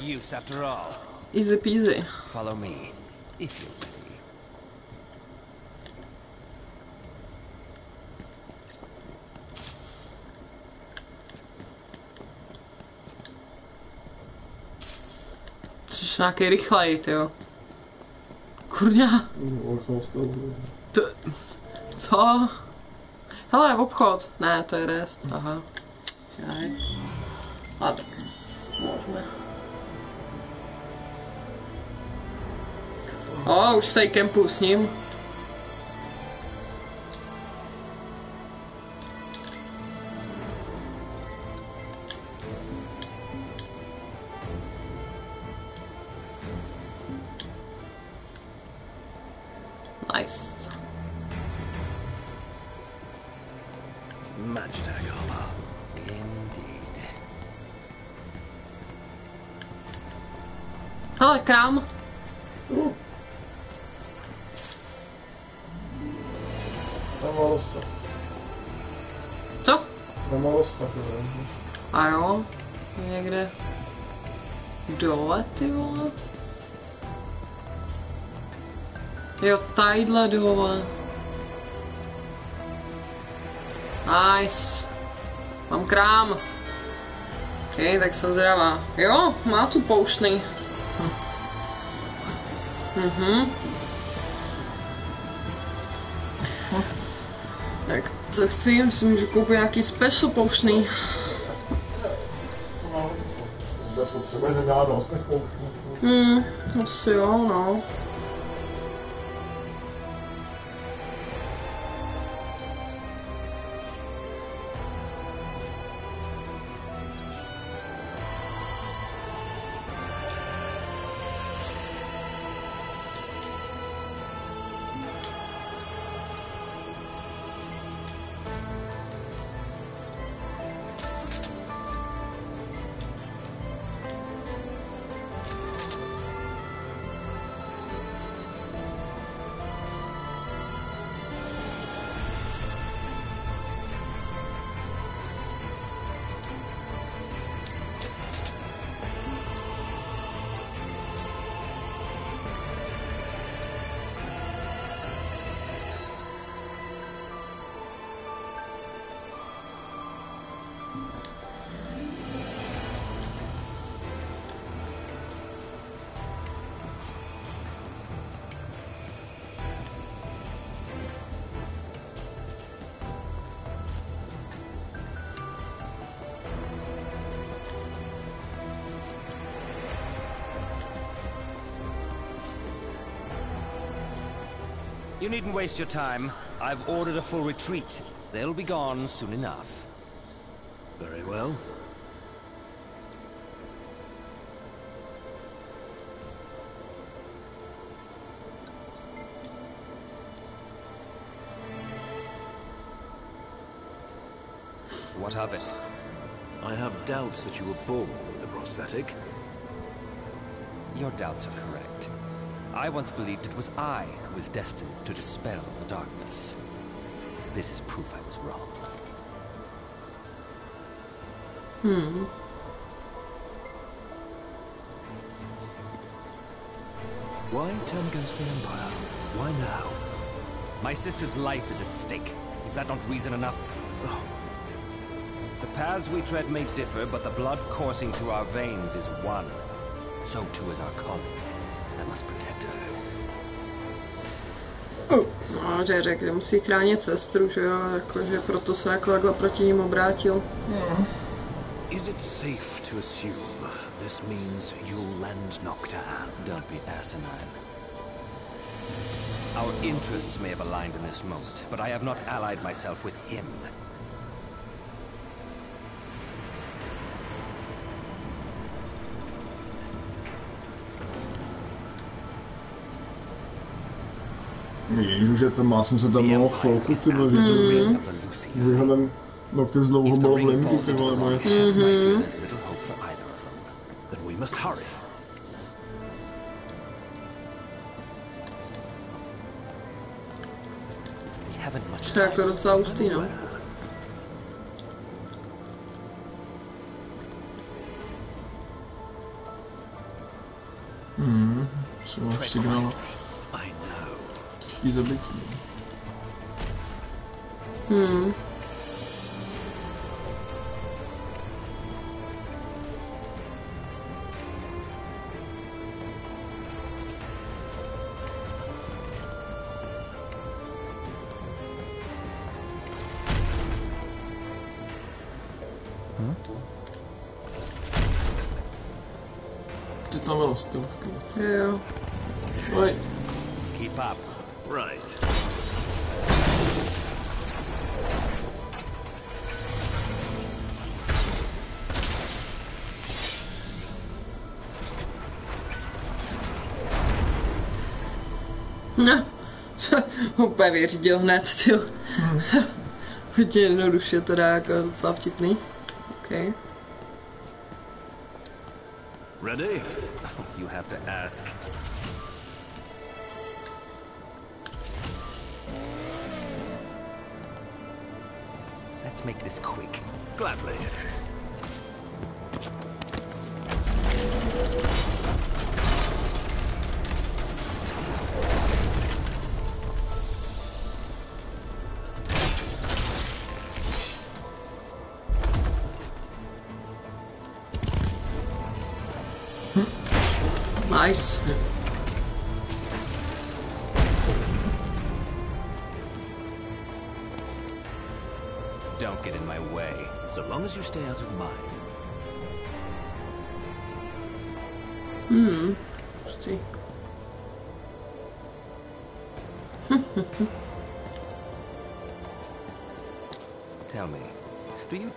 Use after all. Easy peasy. Follow me, if you're ready. Jsi nějaký rychlej, ty jo. Kurňa, to... Co? Hele, obchod. Ne, to je rest, aha. Jaj. A tak. Můžeme. O, už tady kempu s ním. Tadyhle dole. Nice. Mám krám. Ok, tak jsem zdravá. Jo, má tu pouštný. Hm. Mhm. Tak, co chci, si můžu koupit nějaký special nechou. Hmm, asi jo, no. Needn't waste your time. I've ordered a full retreat. They'll be gone soon enough. Very well. What of it? I have doubts that you were born with the prosthetic. Your doubts are correct. I once believed it was I who was destined to dispel the darkness. This is proof I was wrong. Hmm. Why turn against the Empire? Why now? My sister's life is at stake. Is that not reason enough? Oh, The paths we tread may differ, but the blood coursing through our veins is one. So too is our calling. Must protect her. No, že řekl, že musí chránit sestru, že jo, jakože proto se jako takhle proti ním obrátil. Hmm. is it safe to assume this means you'll lend Nocturne? Don't be asinine. Our interests may have aligned in this moment, but I have not allied myself with him. Ježíš, že ten má jsem se tam mohl chvilku ty vole Lucy. Výhledem nokty z dlouho bylo v falls ty vole the moje. much To je jako docela hustý, no. Co máš signál? I know. Těžký zabití. Ty tam bylo stealth kill. Jo, jo. Oj, Keep up. Right. No, úplně vyřídil hned, ty. Hodně jednoduše, teda jako docela vtipný. OK. Ready? You have to ask. Let's make this quick. Gladly.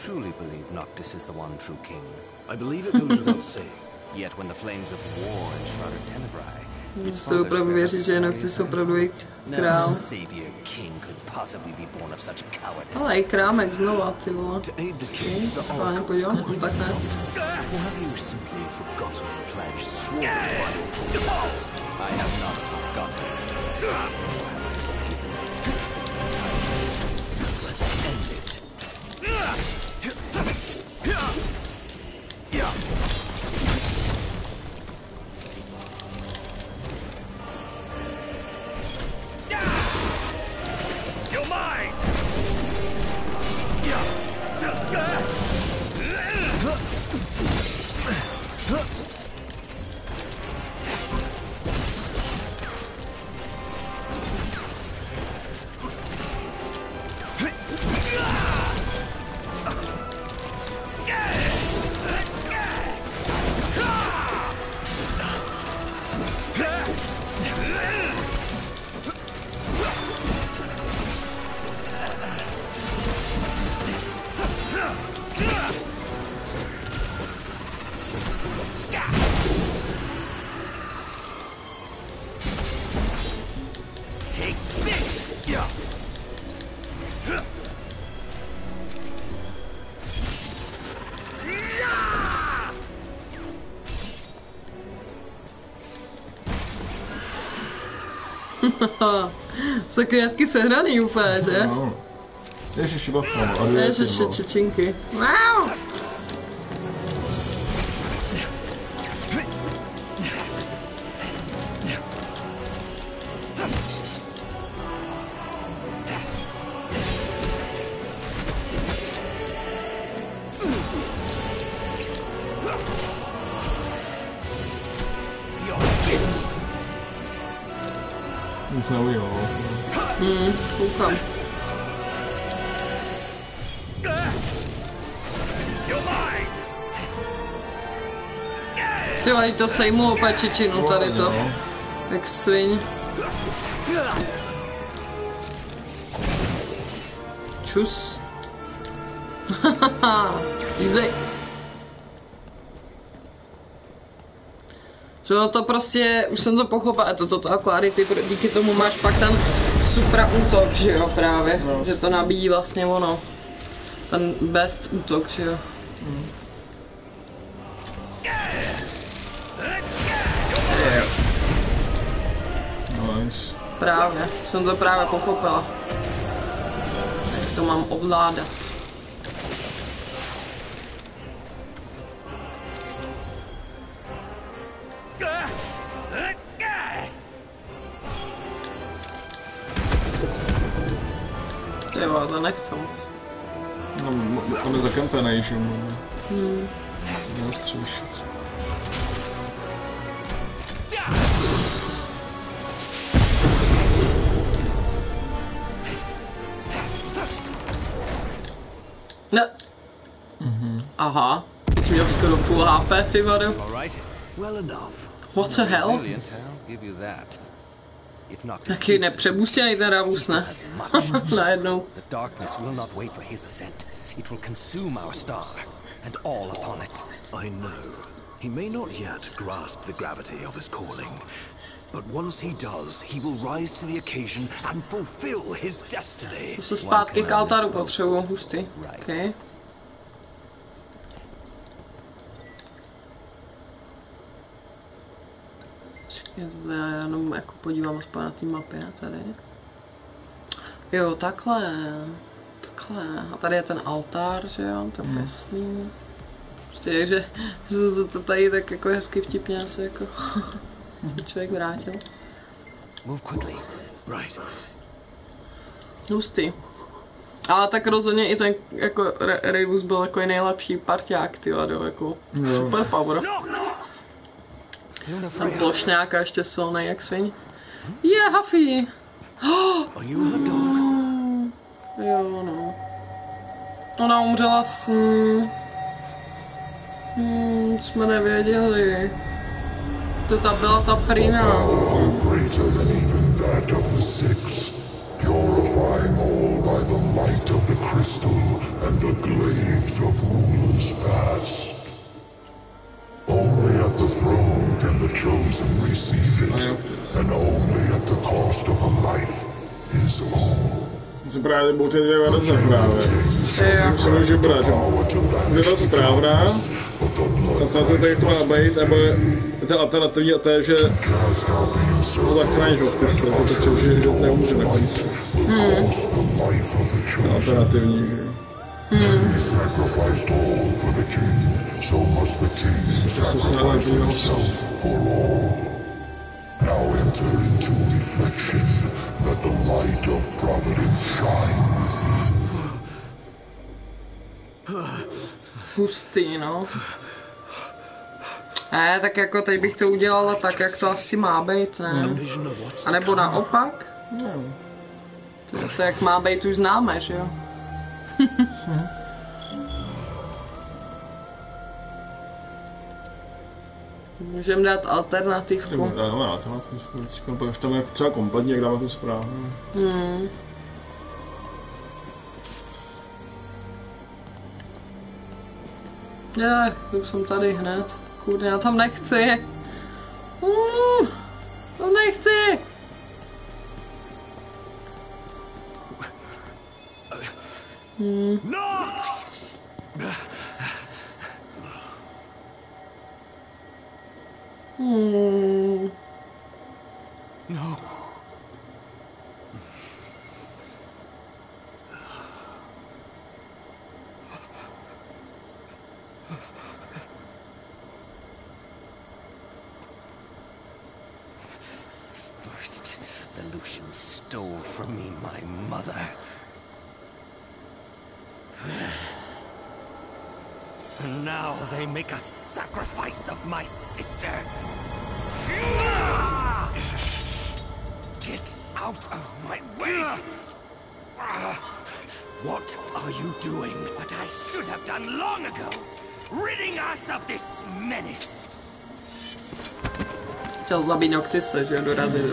Truly believe Noctis is the one true king? I believe it goes without saying. Yet when the flames of war enshrouded Tenebrae, did Si opravdu věřit, že Noctis opravdu je no král. savior king could possibly be born of such cowardice. Ale i krámek znova, ty vole. To aid the Okay, king, se the schválně oracle podívám, is tak ne. Or have you simply forgotten the pledge sworn by your forefathers? I have not forgotten. Jsou hezky sehraný úplně, že? No. Ježiši, no. Dvě Ježiši, čečinky. Wow! To sejmu opět čečinu tady to. No. Jak sviň. Čus. Easy. Že no to prostě, už jsem to pochopil, je to Total Clarity, pro- díky tomu máš pak ten super útok, že jo, právě. No. Že to nabíjí vlastně ono. Ten best útok, že jo. Právě, jsem to právě pochopila. Jak to mám ovládat. Ty vole, to nechci moc. No, tam je zakampenej, že jo. Hmm. Zastřešit. Aha. Teď měl skoro full HP, ty vado. All right. Well enough. What the hell? I'll give you that. If not Taky disputed, nepřebustěný ten Ravus, ne? Najednou. the darkness will not wait for his ascent. It will consume our star, and all upon it. I know. He may not yet grasp the gravity of his calling. But once he does, he will rise to the occasion and fulfill his destiny. To se zpátky k altaru potřebuju, hustý. Okay. Počkej, to já jenom jako podívám aspoň na té mapě tady. Jo, takhle. Takhle. A tady je ten altár, že jo, to je jasný. Prostě, že se to tady tak jako hezky vtipně asi jako člověk vrátil. Move quickly. Right. Hustý. Ale tak rozhodně i ten jako Re- Ravus byl jako nejlepší parťák, ty vado, jako super power. Tam plošňáka ještě silný jak sviň. Je, Huffy! Are you her dog? Jo, no. Ona umřela s. Hmm, jsme nevěděli. To ta byla ta prýna. greater than even that of the six, purifying all by the light of the crystal and the glaives of rulers past. Only at the throne chosen receive it, and only at the cost of a life, his own. Se právě ty dvě verze právě. Musím že brát, ta správná, ta snad se tak má být, nebo je ta alternativní a to je, že to zachráníš od ty se, že neumře na konci. Chosen. Alternativní, že jo. Se se sacrifice nalezí himself for all. Now enter into reflection, that the light of providence shine within. Hustý, no. Ne, tak jako teď bych to udělala tak, jak to asi má být, ne? What's A nebo naopak? To, to jak má být už známe, že jo? Můžeme dát alternativku. Dáme alternativní, teďka už tam je třeba kompletně, jak dáme tu správnou. Já, už jsem tady hned. Kurde, já tam nechci. Uh, tam nechci. Hmm. Nox! Hmm. No. First, the Lucians stole from me my mother. And now they make a sacrifice of my sister. Get out of my way! What are you doing? What I should have done long ago. Ridding us of this menace. Chtěl zabít Noctise, že jo, dorazit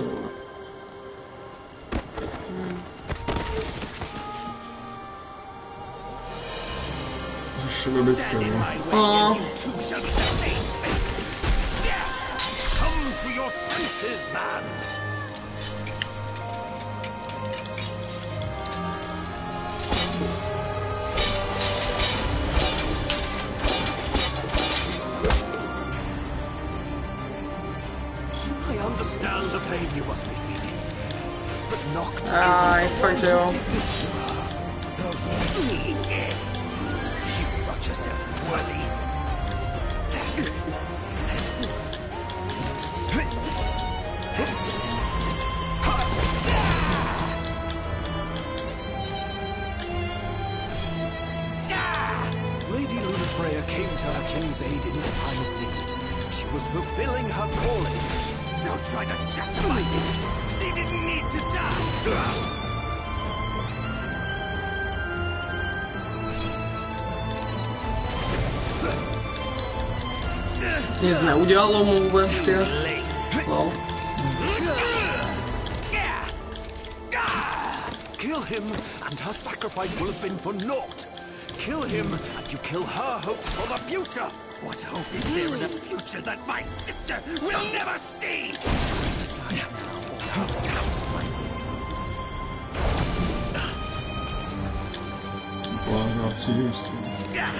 be feeling. But Noct aj, fakt, Don't try to justify this. She didn't need to die. Nic neudělalo mu vůbec, ty. Lol. Kill him, and her sacrifice will have been for naught. Kill him, and you kill her hopes for the future. What hope is there in a future that my sister will never see? Decide now or how comes my Taková arcidivost. Úplně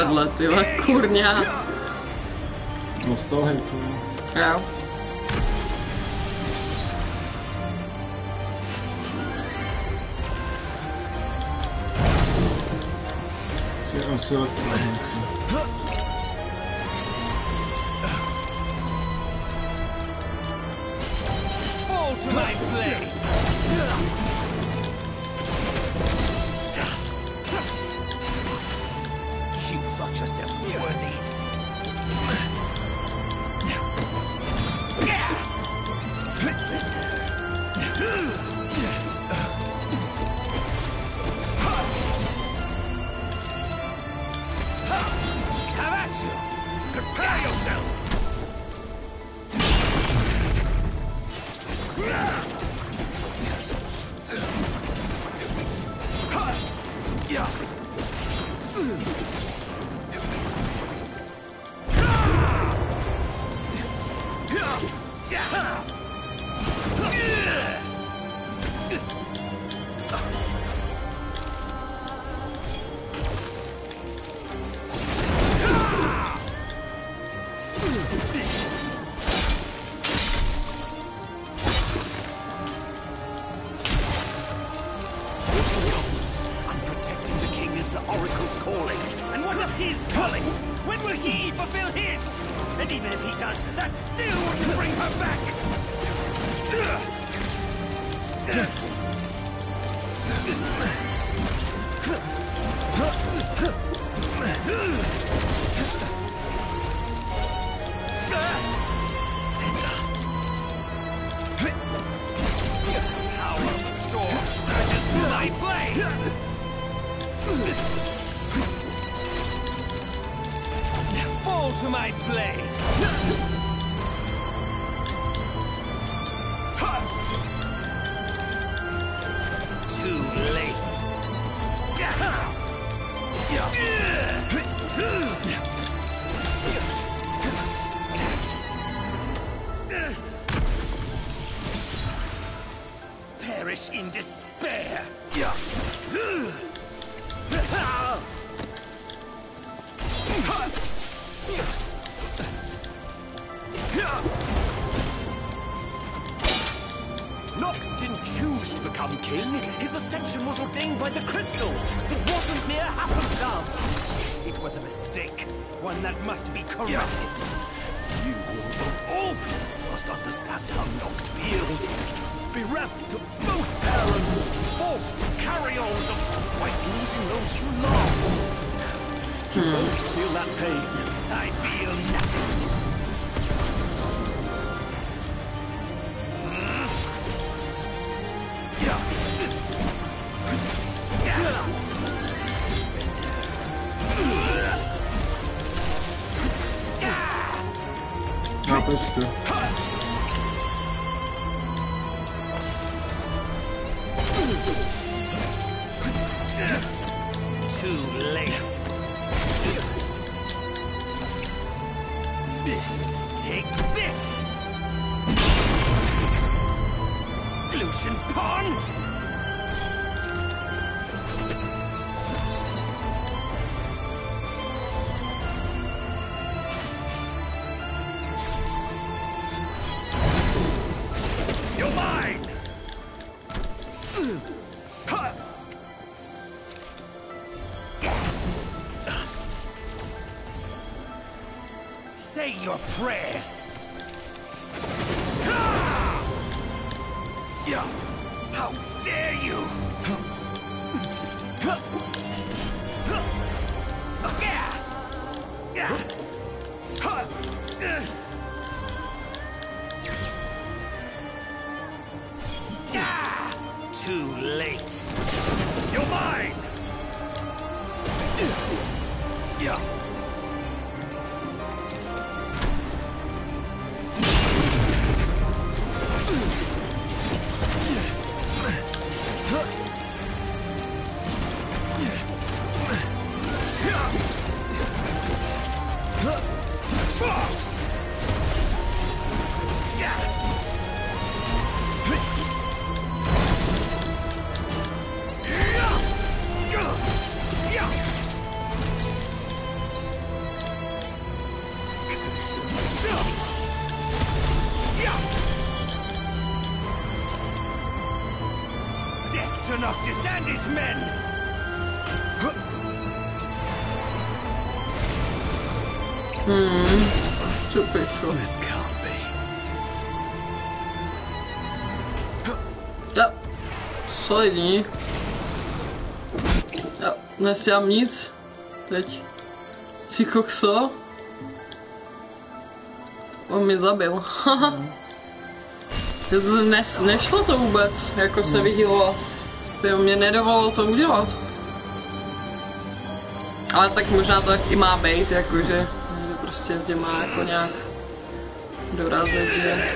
vedle, ty kurňa. Nostalgie, co? Jo. Si asi elektronika. Just. despair. solidní. Já nestělám nic. Teď. Ty kokso. On mě zabil. ne, nešlo to vůbec, jako se no. vyhýlo. Si prostě mě nedovolilo to udělat. Ale tak možná to tak i má být, jakože prostě tě má jako nějak dorazit, že...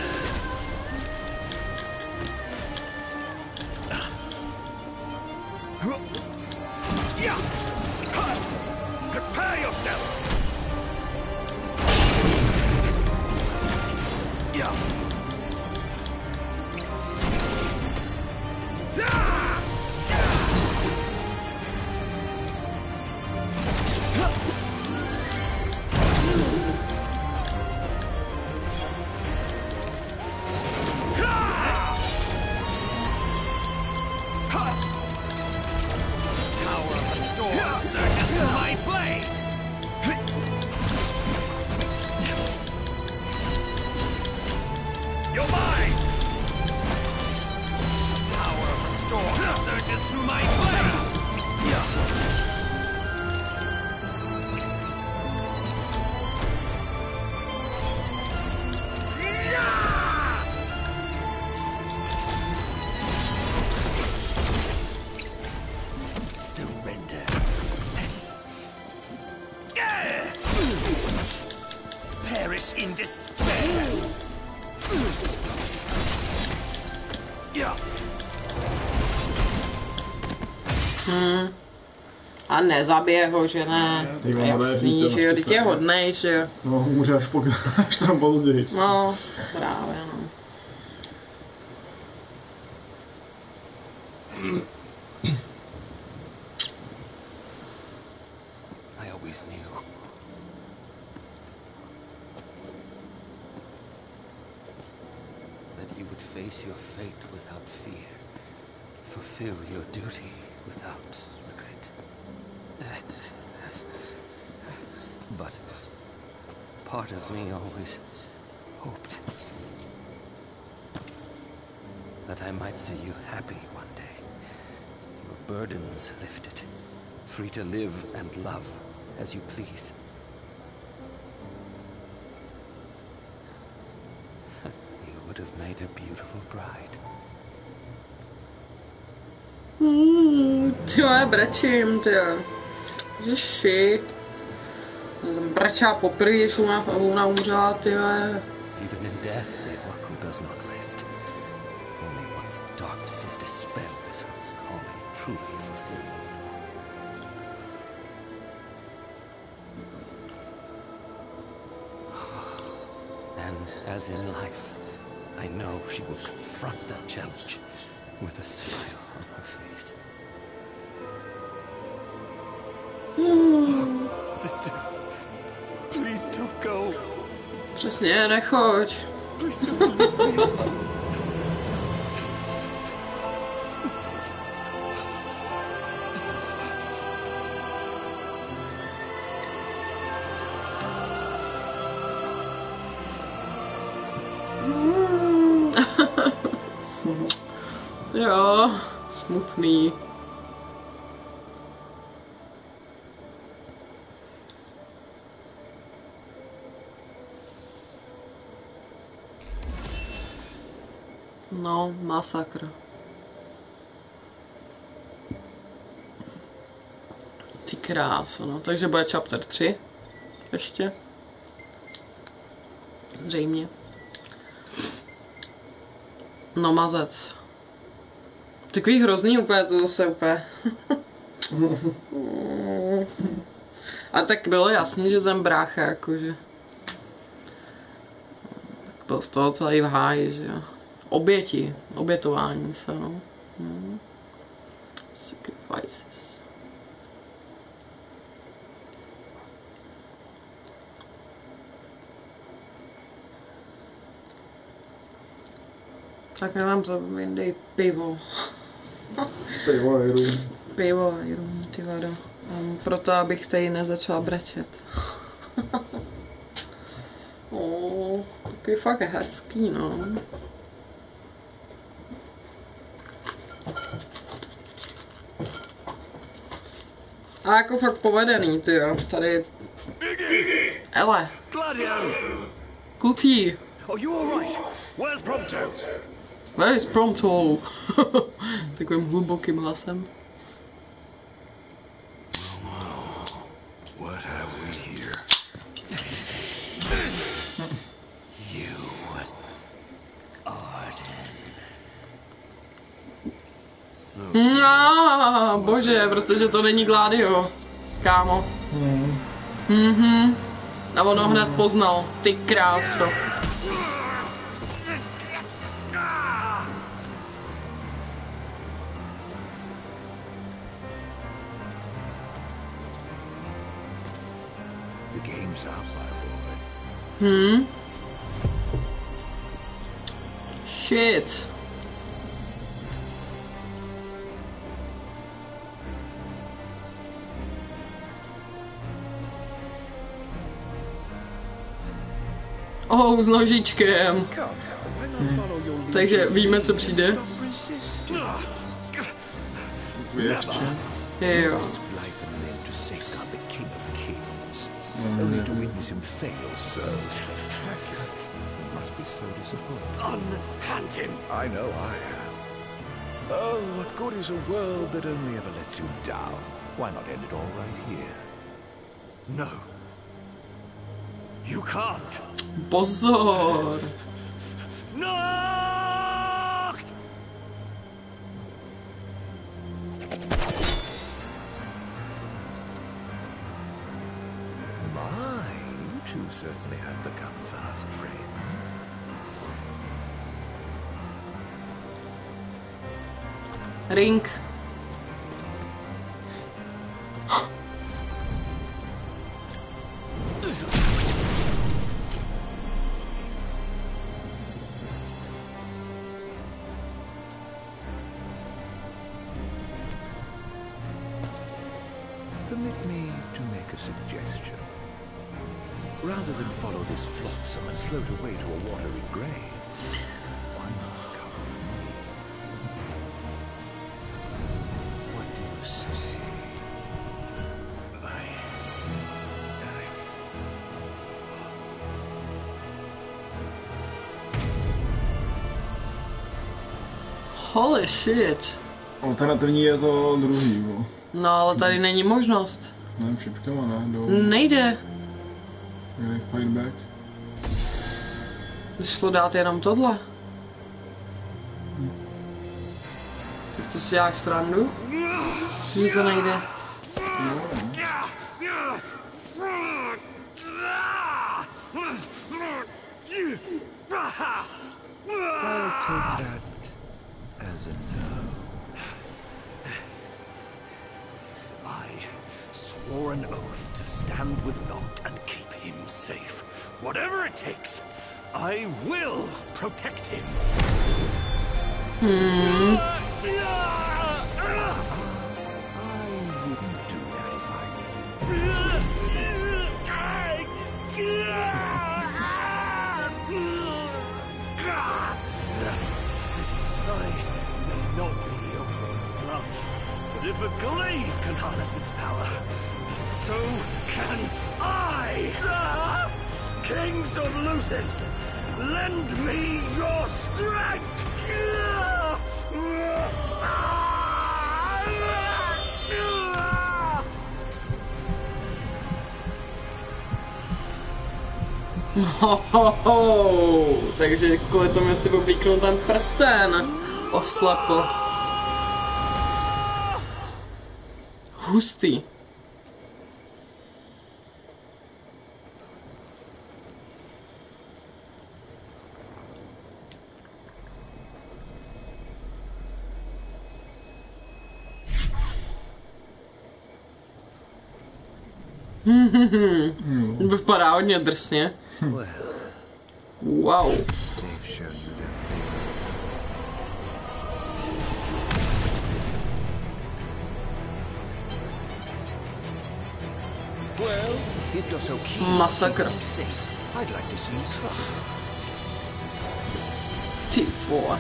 nezabije ho, že ne. Vole, Jasný, že jo, teď je hodnej, že jo. No, umře až, po, až tam později. No. I always knew. That you would face your fate without fear. Fulfill your duty without regret. But part of me always hoped that I might see you happy one day. Your burdens lifted, free to live and love as you please. You would have made a beautiful bride. Mm, ty vole, brečím, ty jo. Ježiši. Brečá poprvé, když Luna, Luna umřela, ty vole. Even in death, as in life, I know she will confront that challenge with a smile on her face. Hmm. Sister, please don't go. Přesně, nechoď. Please don't leave me. smutný. No, masakr. Ty kráso, no. Takže bude chapter 3. Ještě. Zřejmě. No, mazec. Takový hrozný úplně to zase úplně. A tak bylo jasný, že ten brácha, jakože. Tak byl z toho celý v háji, že jo. Oběti, obětování se, no. Hmm. Sacrifices. Tak já nám to vyndej pivo. Pivo je rum. Pivo a rum, ty vado. Um, proto abych tady nezačala brečet. oh, takový fakt hezký, no. A jako fakt povedený, ty jo. Tady... Ele, kluci, Are you alright? Where's Prompto? Where is Prompto? Takovým hlubokým hlasem. What have we here? you. No, bože, protože to není Gladio, kámo. Mhm. A on ho hned poznal, ty kráso. Hmm. Shit. Oh, s nožičkem. Takže víme, co přijde. Jo. Fail so. He must be so disappointed. Unhand him! I know I am. Oh, what good is a world that only ever lets you down? Why not end it all right here? No. You can't. Pozor! Certainly have become fast friends. Ring. Holy shit. Alternativní je to druhý, jo. No ale tady není možnost. Nevím, šipkama, ne? Do... Nejde. Really fight back. Šlo dát jenom tohle. Tak to si jak srandu? Myslím, že to nejde. Protect. Ho. Takže kvůli tomu si oblíknul ten prsten. Oslepo. Hustý. Vypadá hodně drsně. Well, Wow. they've shown you their favorite. Well, if you're so keen on Masakr. keeping him safe, I'd like to see you try. Ty vole.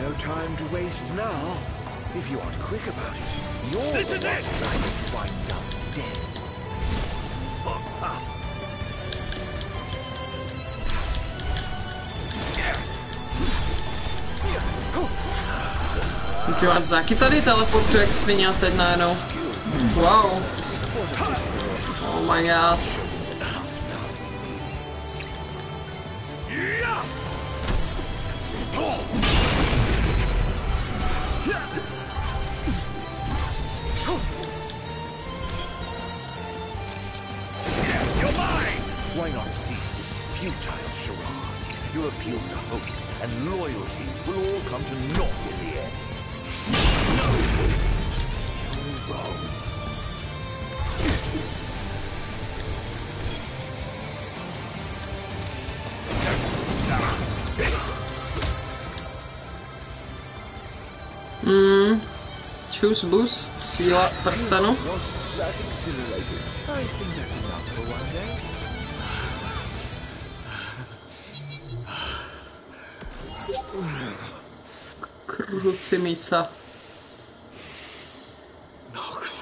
No time to waste now. If you aren't quick about it, you're This the is one it! trying to wind up dead. Ty máš Zaki tady teleportuje jak svině teď najednou. Wow. Oh my god. Futile charade? Your appeals to hope and loyalty will all come to naught in the end. You're wrong. Hmm. Čus bus, síla prstenu. Wasn't that exhilarating? I think that's enough for one day. Kruci mísa. Nox.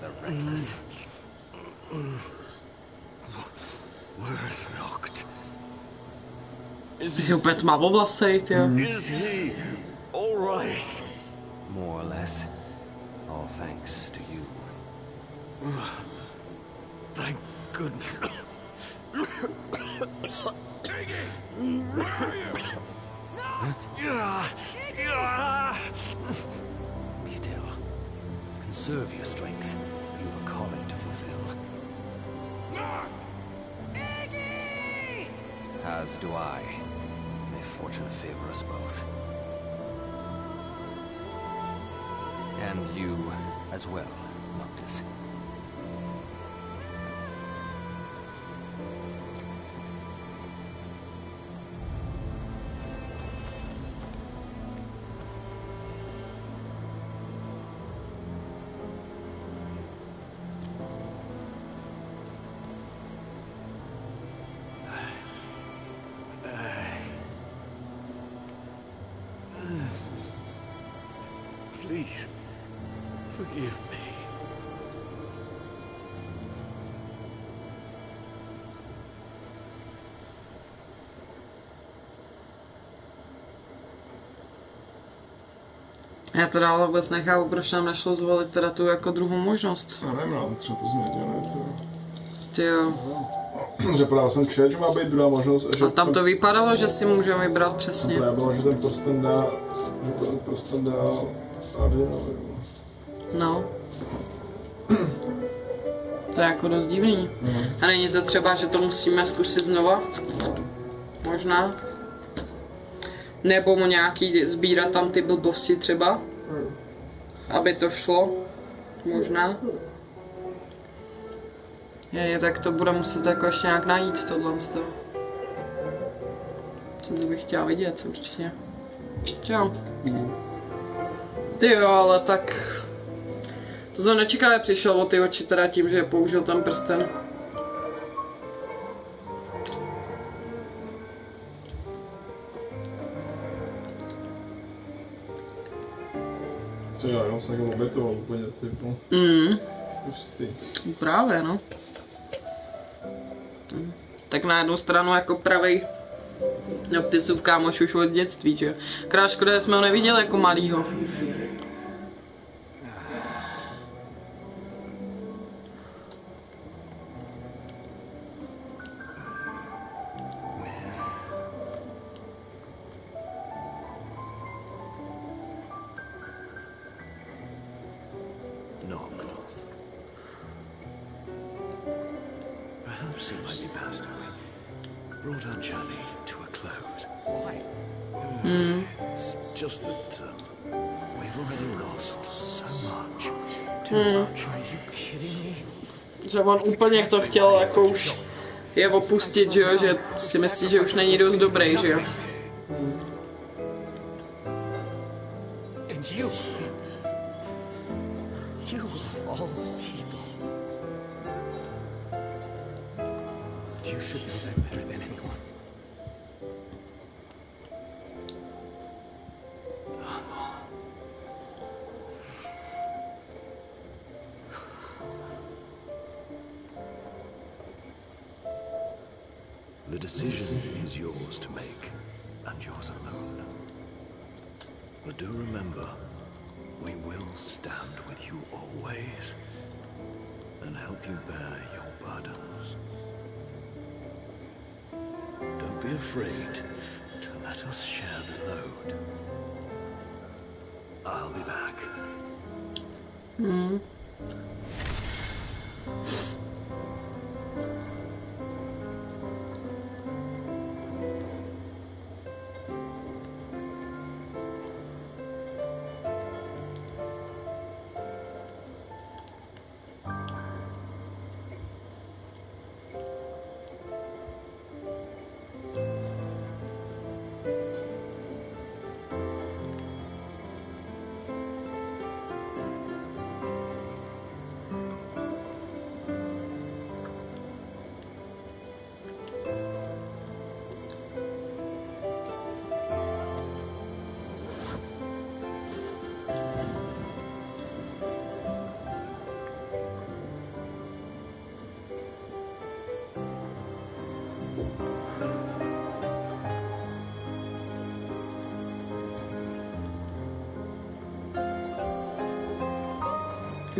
That reckless. Where's Noct? Je úplně tmavovlasej, ty jo. Is he Teda ale vůbec nechápu, proč nám nešlo zvolit teda tu jako druhou možnost. Já nevím, no, třeba to změnili. Ty jo. Že právě jsem četl, že má být druhá možnost. a Že A tam to vypadalo, že si můžeme vybrat přesně. Právě bylo, že ten prsten dá, že ten prsten dá Ardinovi. No. To je jako dost divný. A není to třeba, že to musíme zkusit znova? Možná. Nebo mu nějaký sbírat tam ty blbosti třeba? Aby to šlo? Možná. Je, je, tak to bude muset jako ještě nějak najít tohle z toho. Co to bych chtěla vidět určitě. Čau. Ty jo, ale tak... To jsem nečekal, přišel o ty oči teda tím, že použil ten prsten. Co já, já jsem jako obětoval úplně, ty no, Mm, pustý. právě no. Tak na jednu stranu jako pravej No, ty jsou kámoš už od dětství, že jo. Krát škoda, jsme ho neviděli jako malýho. Úplně to chtěl jako už je opustit, že jo, že si myslí, že už není dost dobrý, že jo.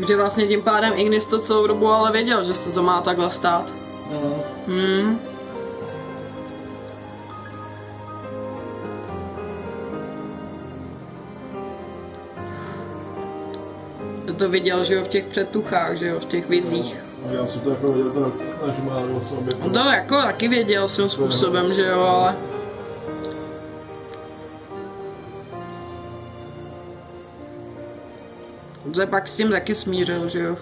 Takže vlastně tím pádem Ignis to celou dobu ale věděl, že se to má takhle stát. No. Hmm. To viděl, že jo, v těch předtuchách, že jo, v těch vizích. A já si to jako věděl, ten že má vlastně On to jako taky věděl svým způsobem, že jo, ale... Pak s tím taky smířil, že jo.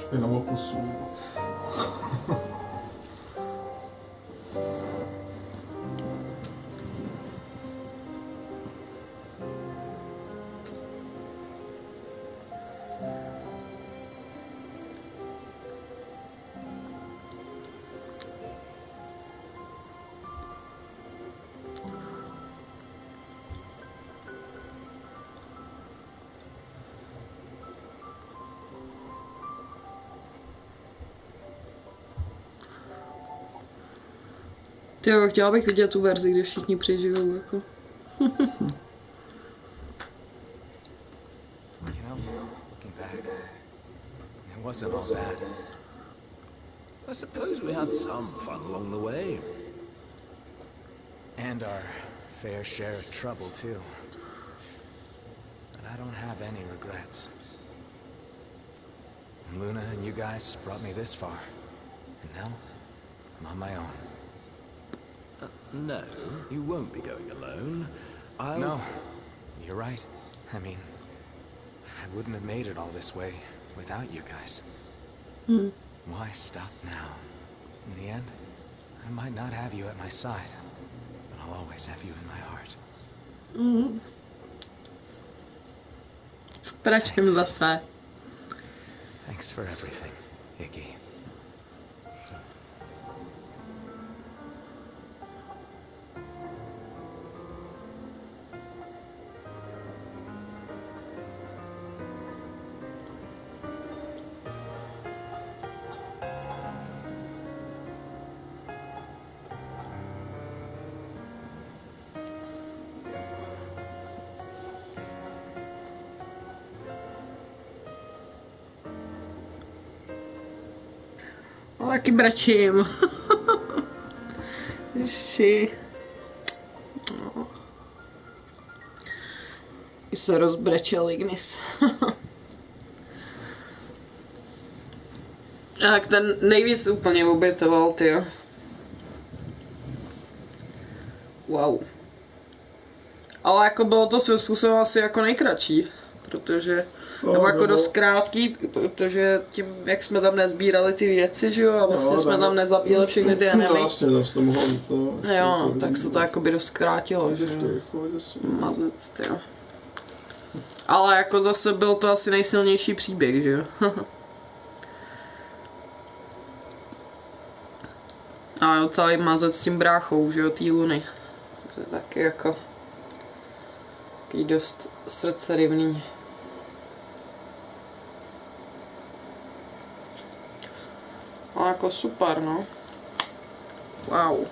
špinavou pusu. Ty jo, chtěla bych vidět tu verzi, kde všichni přežijou, jako. I suppose we had some fun along the way. And our fair share of trouble, too. But I don't have any regrets. Luna and you guys brought me this far. And now, I'm on my own. No, you won't be going alone. I'll... No, you're right. I mean, I wouldn't have made it all this way without you guys. Hmm. Why stop now? In the end, I might not have you at my side, but I'll always have you in my heart. Mm. Proč jim zase? Thanks for everything, Iggy. Ježi. No. I se rozbrečel Ignis. tak ten nejvíc úplně obětoval, ty Wow. Ale jako bylo to svým způsobem asi jako nejkratší, protože No, nebo jako nebo- dost krátký, protože tím, jak jsme tam nezbírali ty věci, že jo, a vlastně No, jsme tak- tam nezabíjeli všechny ty enemy. No, vlastně, zase to mohlo to... Jo, no, tak se to jakoby dost zkrátilo, že Mazec, jo. Ale jako zase byl to asi nejsilnější příběh, že jo. A docela i mazec s tím bráchou, že jo, té luny. To je taky jako... Takový dost srdcerivný. A jako super, no. Wow.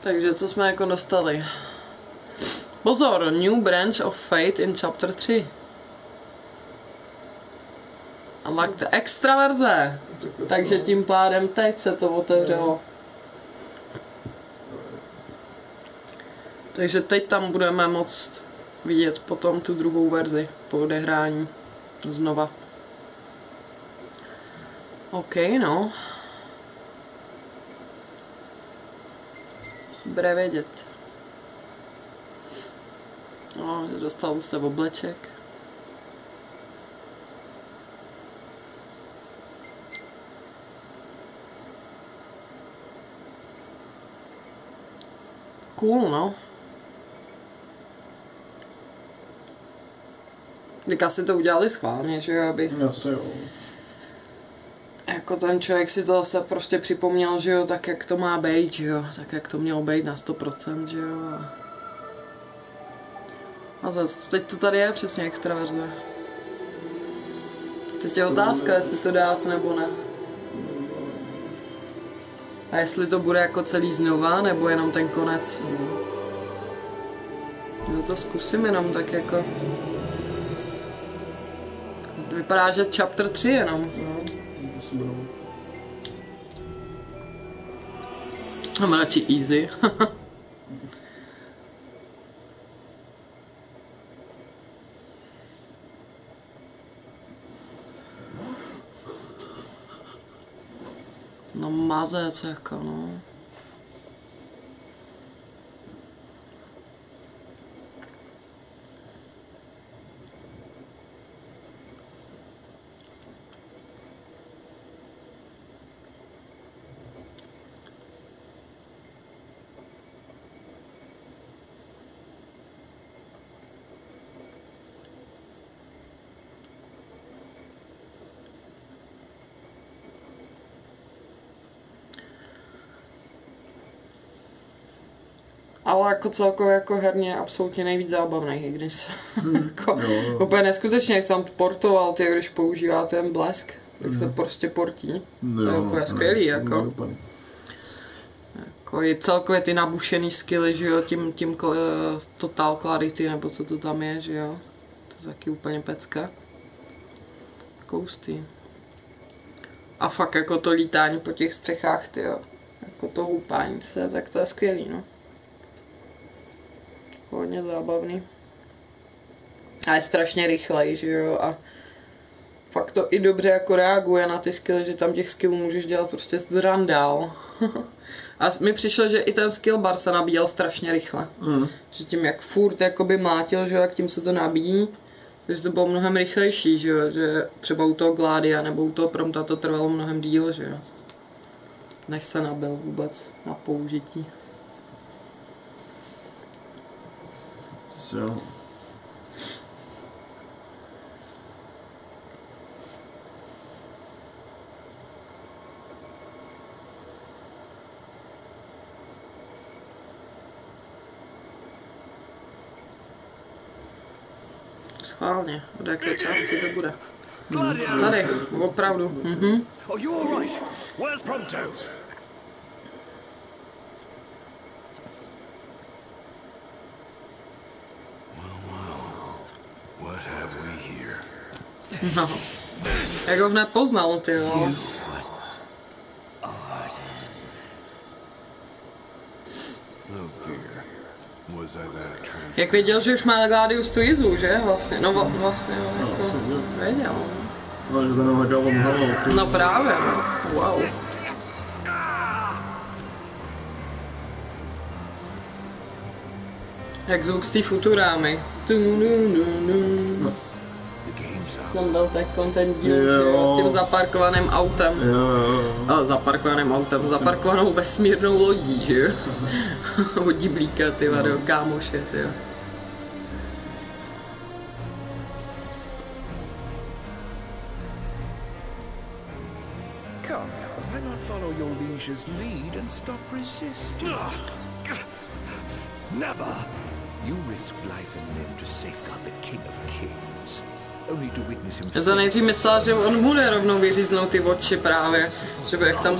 Takže co jsme jako dostali? Pozor, New Branch of Fate in Chapter 3. Unlock the extra verze. Takže tím pádem teď se to otevřelo. Takže teď tam budeme moct vidět potom tu druhou verzi po odehrání znova. OK, no. Dobré vědět. No, dostal se obleček. Cool, no. Tak asi to udělali schválně, že jo, aby Asi jo. Jako ten člověk si to zase prostě připomněl, že jo, tak jak to má být, že jo, tak jak to mělo být na 100%, že jo. A, a zase, teď to tady je přesně extra verze. Teď je otázka, jestli to dát nebo ne. A jestli to bude jako celý znova, nebo jenom ten konec. No to zkusím jenom tak jako... Vypadá, že chapter 3 jenom. No, budou. Mám radši easy. no mazec jako no. Ale jako celkově jako herně absolutně nejvíc zábavný Ignis. jako, jo. úplně neskutečně, jak jsem portoval, ty, když používá ten blesk, tak se prostě portí. to je úplně skvělý, jako. Úplně. Jako i celkově ty nabušený skilly, že jo, tím, tím kl- total clarity, nebo co to tam je, že jo. To je taky úplně pecka. Kousty. A fakt jako to lítání po těch střechách, ty jo. Jako to houpání se, tak to je skvělý, no. Hodně zábavný. A je strašně rychlej, že jo, a fakt to i dobře jako reaguje na ty skilly, že tam těch skillů můžeš dělat prostě zdrandál. a mi přišlo, že i ten skill bar se nabíjel strašně rychle. Mm. Že tím jak furt jakoby mlátil, že jo, jak tím se to nabíjí, že to bylo mnohem rychlejší, že jo, že třeba u toho Gládia nebo u toho Prompta to trvalo mnohem díl, že jo. Než se nabil vůbec na použití. Jo. Schválně, od jaké části to bude. Gladio! Tady, opravdu. Mhm. Are you all right? Where's Prompto? What have we here? No. Jak ho hned poznal, ty jo. Oh dear. Was I that trans? Jak věděl, že už má Gladius tu jizu, že? Vlastně, no vlastně, no, jako, asi jo. věděl. No, že. No právě, no. Wow. Jak zvuk z té Futurámy. Tu, nu, nu, nu. The Tam byl tak ten díl, Jo. s tím zaparkovaným autem. Jo, jo, jo. A zaparkovaným autem, zaparkovanou vesmírnou lodí, že jo? Od diblíka, ty vado, kámoše, ty jo. Come now, why not follow your liege's lead and stop resisting? Never! You risked life and limb to safeguard the King of Kings, Já jsem nejdřív myslela, že on mu jde rovnou vyříznout ty oči právě. Že by jak tam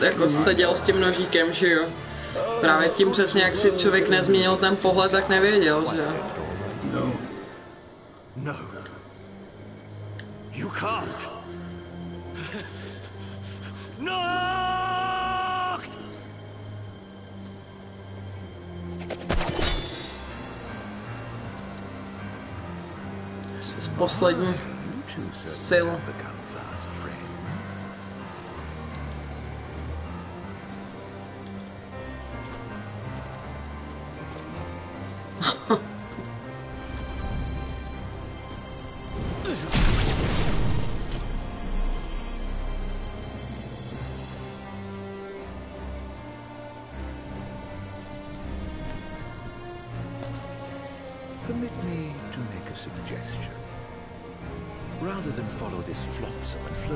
jako seděl s tím nožíkem, že jo. Právě tím přesně, jak si člověk nezměnil ten pohled, tak nevěděl, že jo. No. You can't. no! Poslední You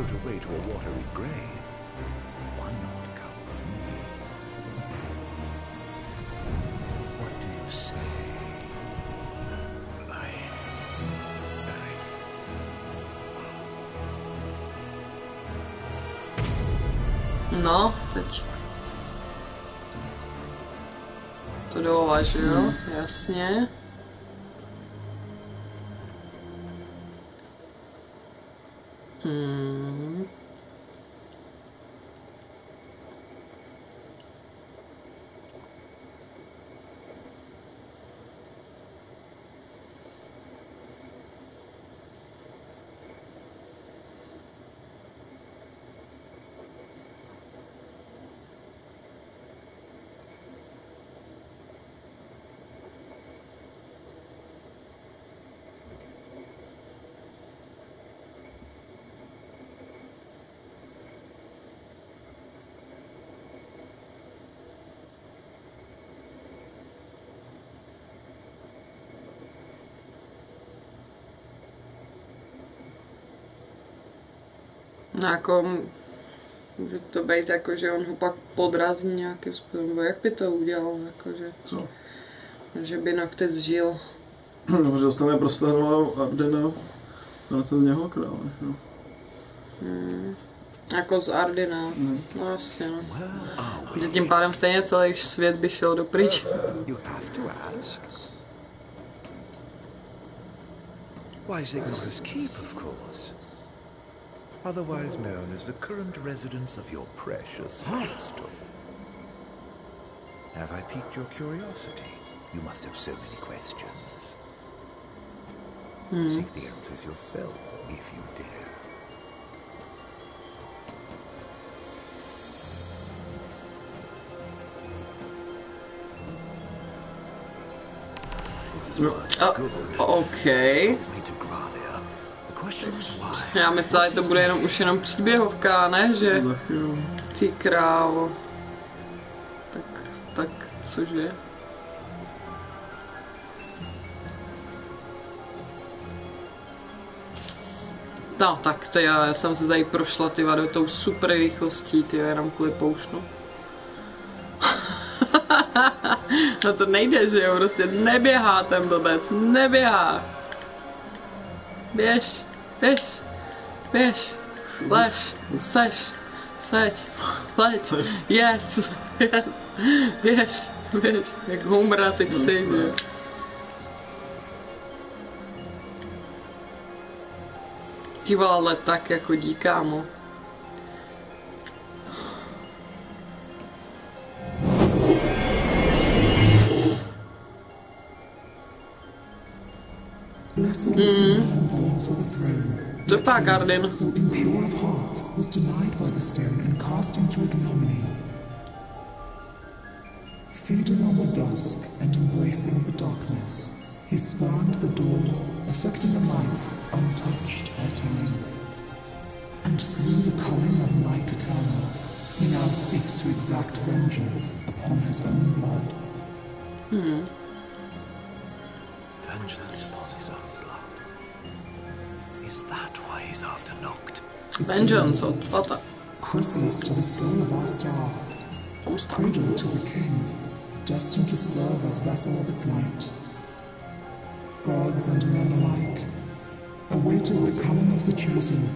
float away to a watery grave, why not come with me? What do you say? No, teď. To. No jako, může to být jako, že on ho pak podrazí nějakým způsobem, nebo jak by to udělal, jako, že, Co? že by Noctis žil. No, že dostane prostě hlavou Ardena, stane se z něho král, jo. Hmm. Jako z Ardina. Hmm. No jasně, no. Že tím pádem stejně celý svět by šel do pryč. Why Zignora's Keep, of course. Otherwise known as the current residence of your precious crystal. Have I piqued your curiosity? You must have so many questions. Hmm. Seek the answers yourself, if you dare. O- OK. Já myslela, že to bude jenom už jenom příběhovka, ne? Že ty krávo. Tak, tak cože? No, tak to já, jsem se tady prošla ty do tou super rychlostí, ty jenom kvůli poušnu. no to nejde, že jo, prostě neběhá ten blbec, neběhá. Běž, běž, běž, lež, seš, seď, leď, yes, yes, běž, běž, jak humra ty psy, že? Jo. Ty ale tak jako the man born for the throne. To pak, Arden. So impure of heart, was denied by the stone and cast into ignominy. Feeding on the dusk and embracing the darkness, he spurned the dawn, affecting a life untouched by time. And through the culling of night eternal, he now seeks to exact vengeance upon his own blood. Hmm. Vengeance Is that why he's after Noct? Vengeance od Vata. Chrysalis to the soul of our star. Cradle to the king, destined to serve as vessel of its light. Gods and men alike awaited the coming of the chosen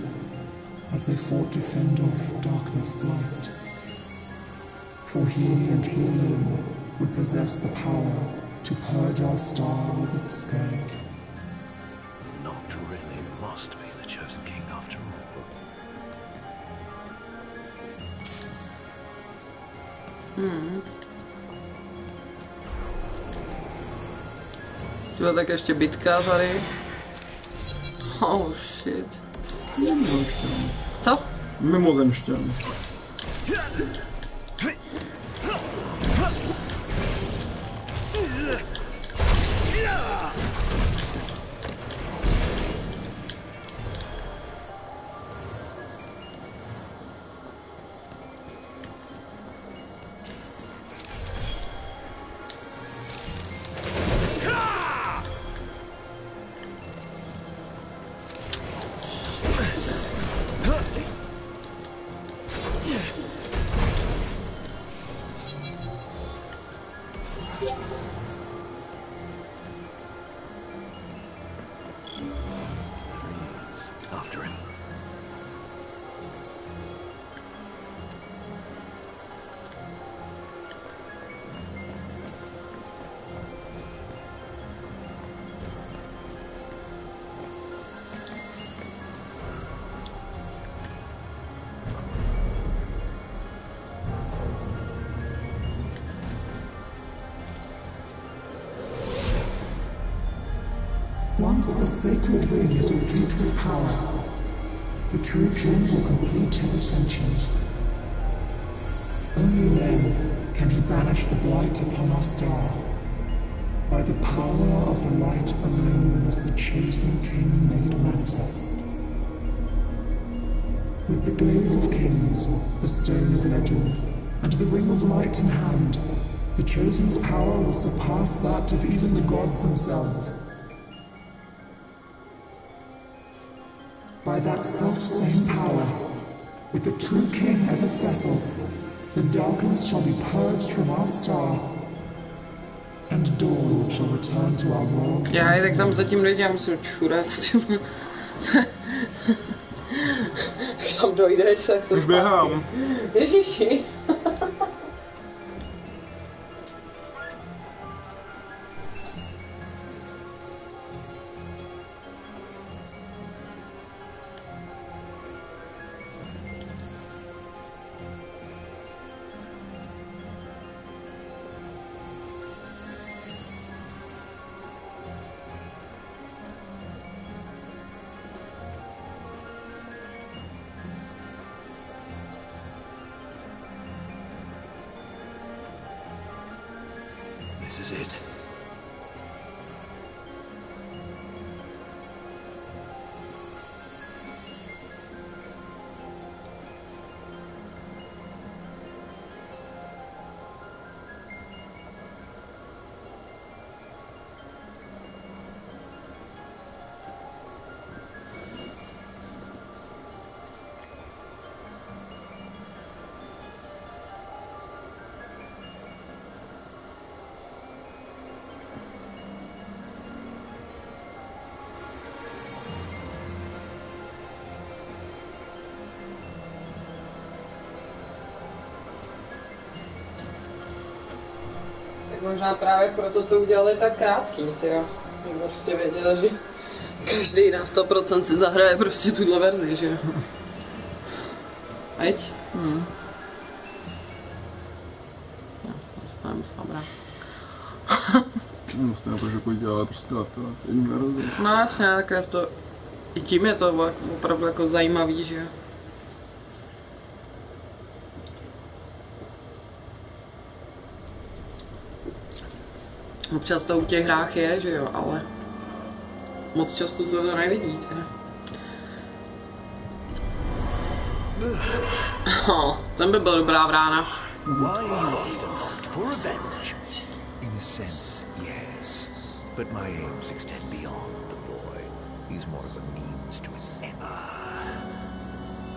as they fought to fend off darkness blight. For he and he alone would possess the power to purge our star of its skag. Hmm. Tyhle, tak ještě bitka tady. Oh shit. Co? Mimozemšťan. Once the sacred ring is replete with power, the true king will complete his ascension. Only then can he banish the blight upon our star. By the power of the light alone is the chosen king made manifest. With the glaive of kings, the stone of legend, and the ring of light in hand, the chosen's power will surpass that of even the gods themselves. That self-same power, with the true king as its vessel, the darkness shall be purged from our star, and dawn shall return to our world. Já tak tam zatím lidi, já musím čurat. Když tam dojdeš, tak to Už běhám. Ježiši. Právě proto to udělali tak krátký, si jo. Prostě věděli, že každý na 100% si zahraje prostě tuhle verzi, že jo. Ať? Hmm. Já jsem se nemusela brát. No, stejně proč jako dělá prostě na to, jedním narazem. No jasně, tak je to... I tím je to opravdu jako zajímavý, že jo. Občas to u těch hrách je, že jo, ale moc často se to nevidí, teda. Oh, ten by byl dobrá vrána. But my aims extend beyond the boy. He's more of a means to an end.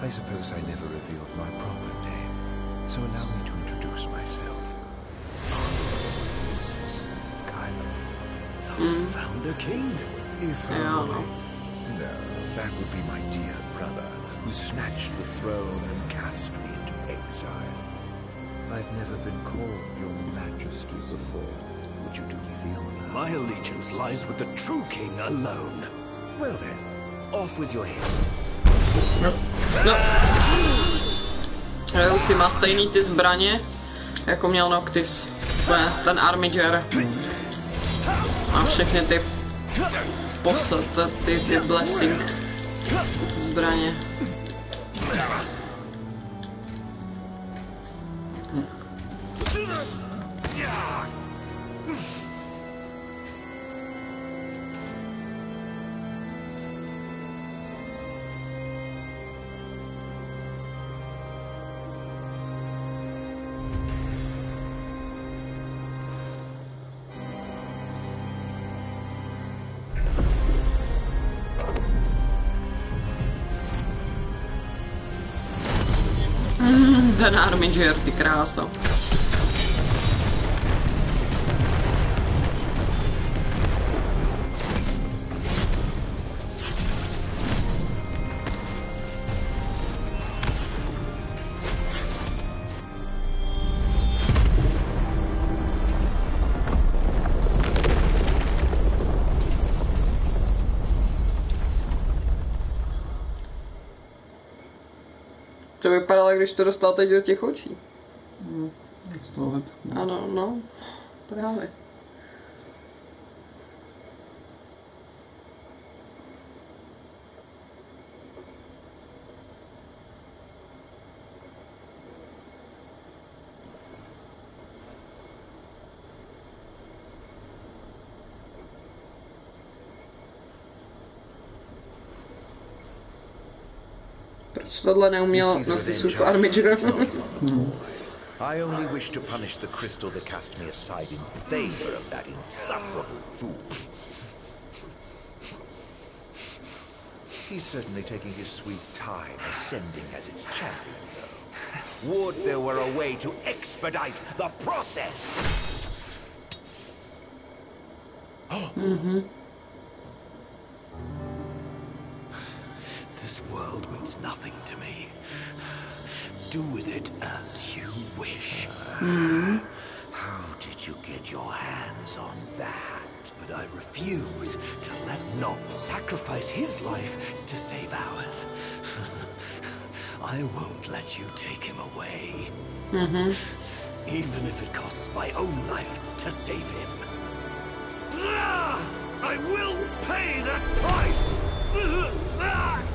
I suppose I never revealed my proper name, so allow me to introduce myself. Hmm? The a King. If oh. only. No, that would be my dear brother, who snatched the throne and cast me into exile. I've never been called your majesty before. Would you do me the honor? My allegiance lies with the true king alone. Well then, off with your head. No. No. Už ty má stejný ty zbraně, jako měl Noctis. Ten, ten Armiger. Všechny ty posad, ty, ty blessing zbraně. Armiger, ty To vypadalo, když to dostal teď do těch očí. Z toho hned. Ano, no, právě. Tohle neuměl na ty? I only wish to punish the crystal that cast me aside in favor of that insufferable fool. He's certainly taking his sweet time ascending as its champion, though. Would there were a way to expedite the process! Mhm. World means nothing to me. Do with it as you wish. Mhm. How did you get your hands on that? But I refuse to let Noct sacrifice his life to save ours. I won't let you take him away. Mhm. Even if it costs my own life to save him. I will pay that price!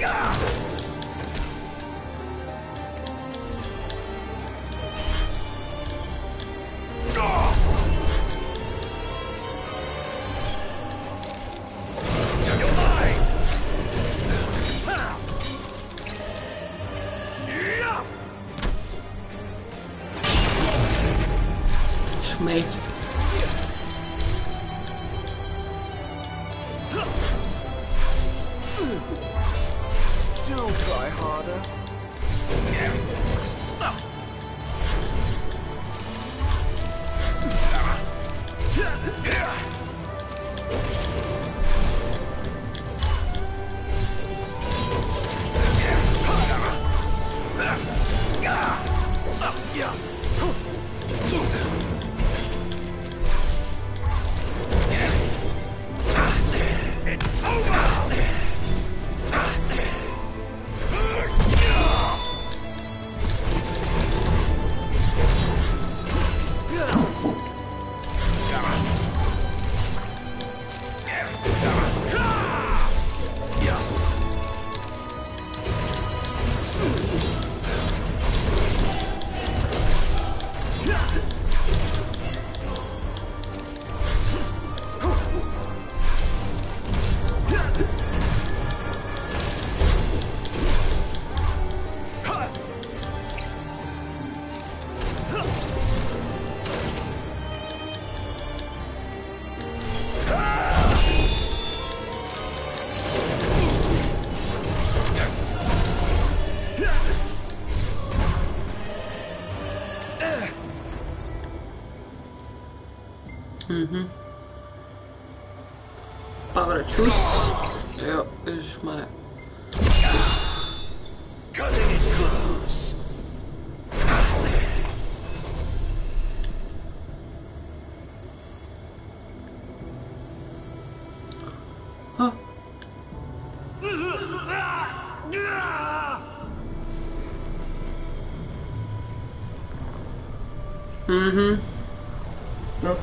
Šmejt. Čus. Jo, ježišmarja. Ha. Mhm. No.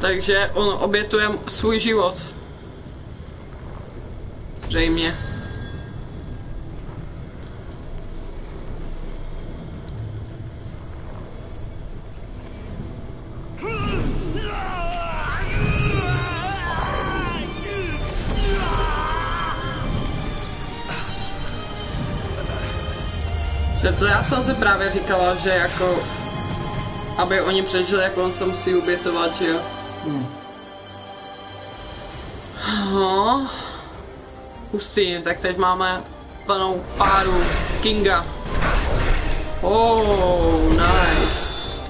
Takže on obětuje svůj život. Zřejmě. Že to já jsem si právě říkala, že jako aby oni přežili, jak on se musí obětovat, že jo? Hustý, tak teď máme plnou páru Kinga. Oh, nice.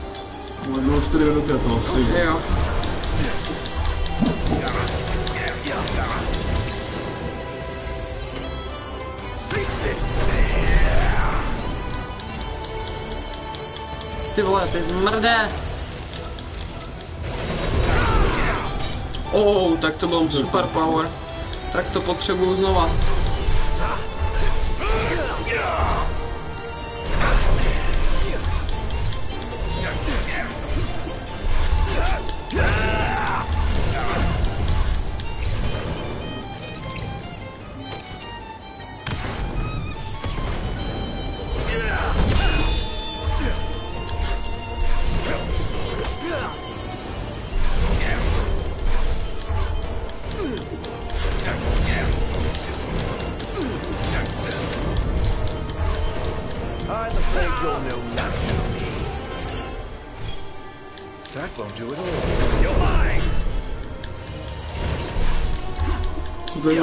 Možná 4 minuty to asi. Jo. Cease this! Ty vole, ty zmrdé. Oh, tak to byl super power. Tak to potřebuju znova. That won't do it all. You're mine! To je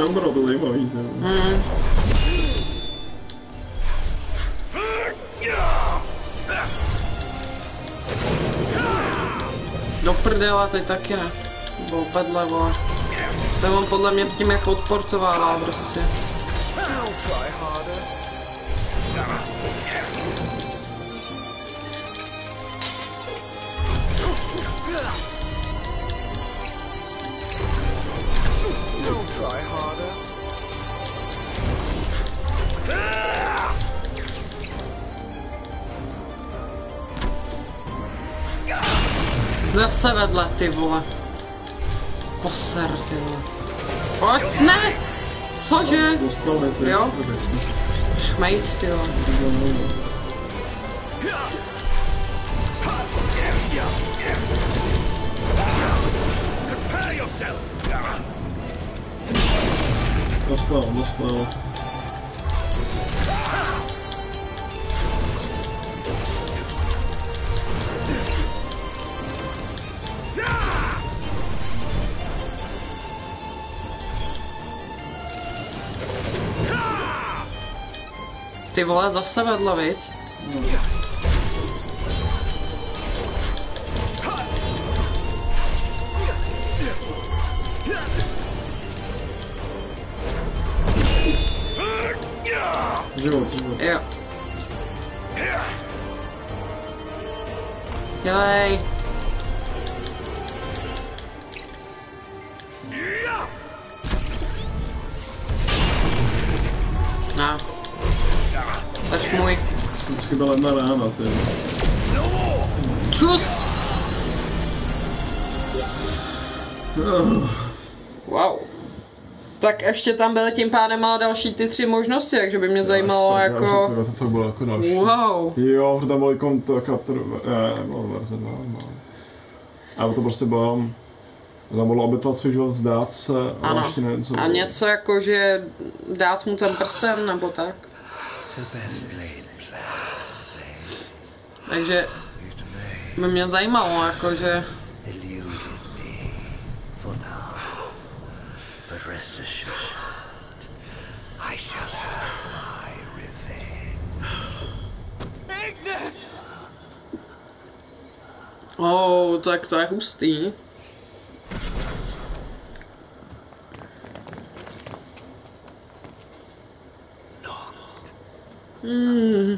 zajímavý. to je. Hmm. Do prdela, teď taky ne. Bo pedle, vole. To on podle mě tím jak odportovává prostě. I'll try harder. Try harder. Zase vedle, ty vole. Poser, ty vole. Pojď, ne! Cože? Jo? dobré. Šmejt, ty vole. Dostal, dostal. Ty vole, zase vedle, viď? Ještě tam byly tím pádem ale další ty tři možnosti, takže by mě zajímalo jako... To fakt bylo jako další. Wow. Jo, protože tam byl jako to Capture, ne, bylo verze 2, no. Ale to prostě bylo, tam bylo obětovat svůj život, vzdát se a Ano. ještě nevím, co A něco jako, že dát mu ten prsten, nebo tak. Eh? Takže by mě zajímalo, jako, že... rest assured, I shall have my revenge. Ignis! Oh, tak to je hustý. Hmm.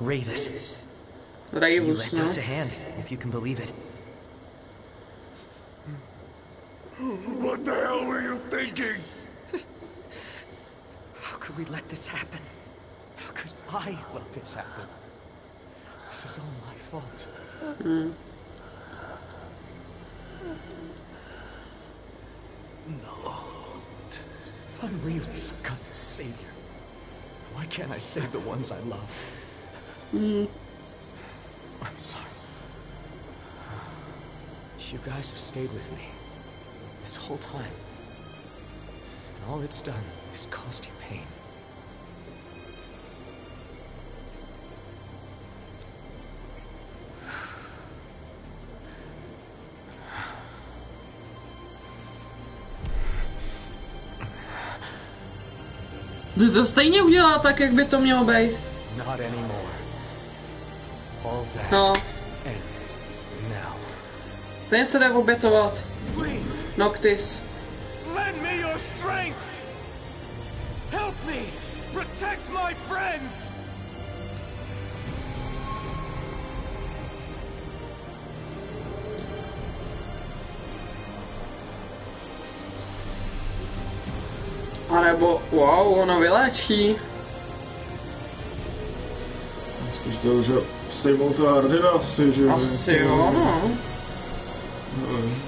Ravis. You Ravus, lent no. us a hand, if you can believe it. What the hell were you thinking? How could we let this happen? How could I let this happen? This is all my fault. Hmm. No. If I'm really some kind of savior, why can't I save the ones I love? Hmm. I'm sorry. You guys have stayed with me this whole time. And all it's done is caused you pain. To stejně udělá tak, jak by to mělo být. Not anymore. No. Ja. Sen så det better what? Please, Noctis. Lend me your strength! Help me! Protect my friends! Arabo, wow, on a village to, že sejmou to Hardina asi, že... Asi jo, no. Nevím.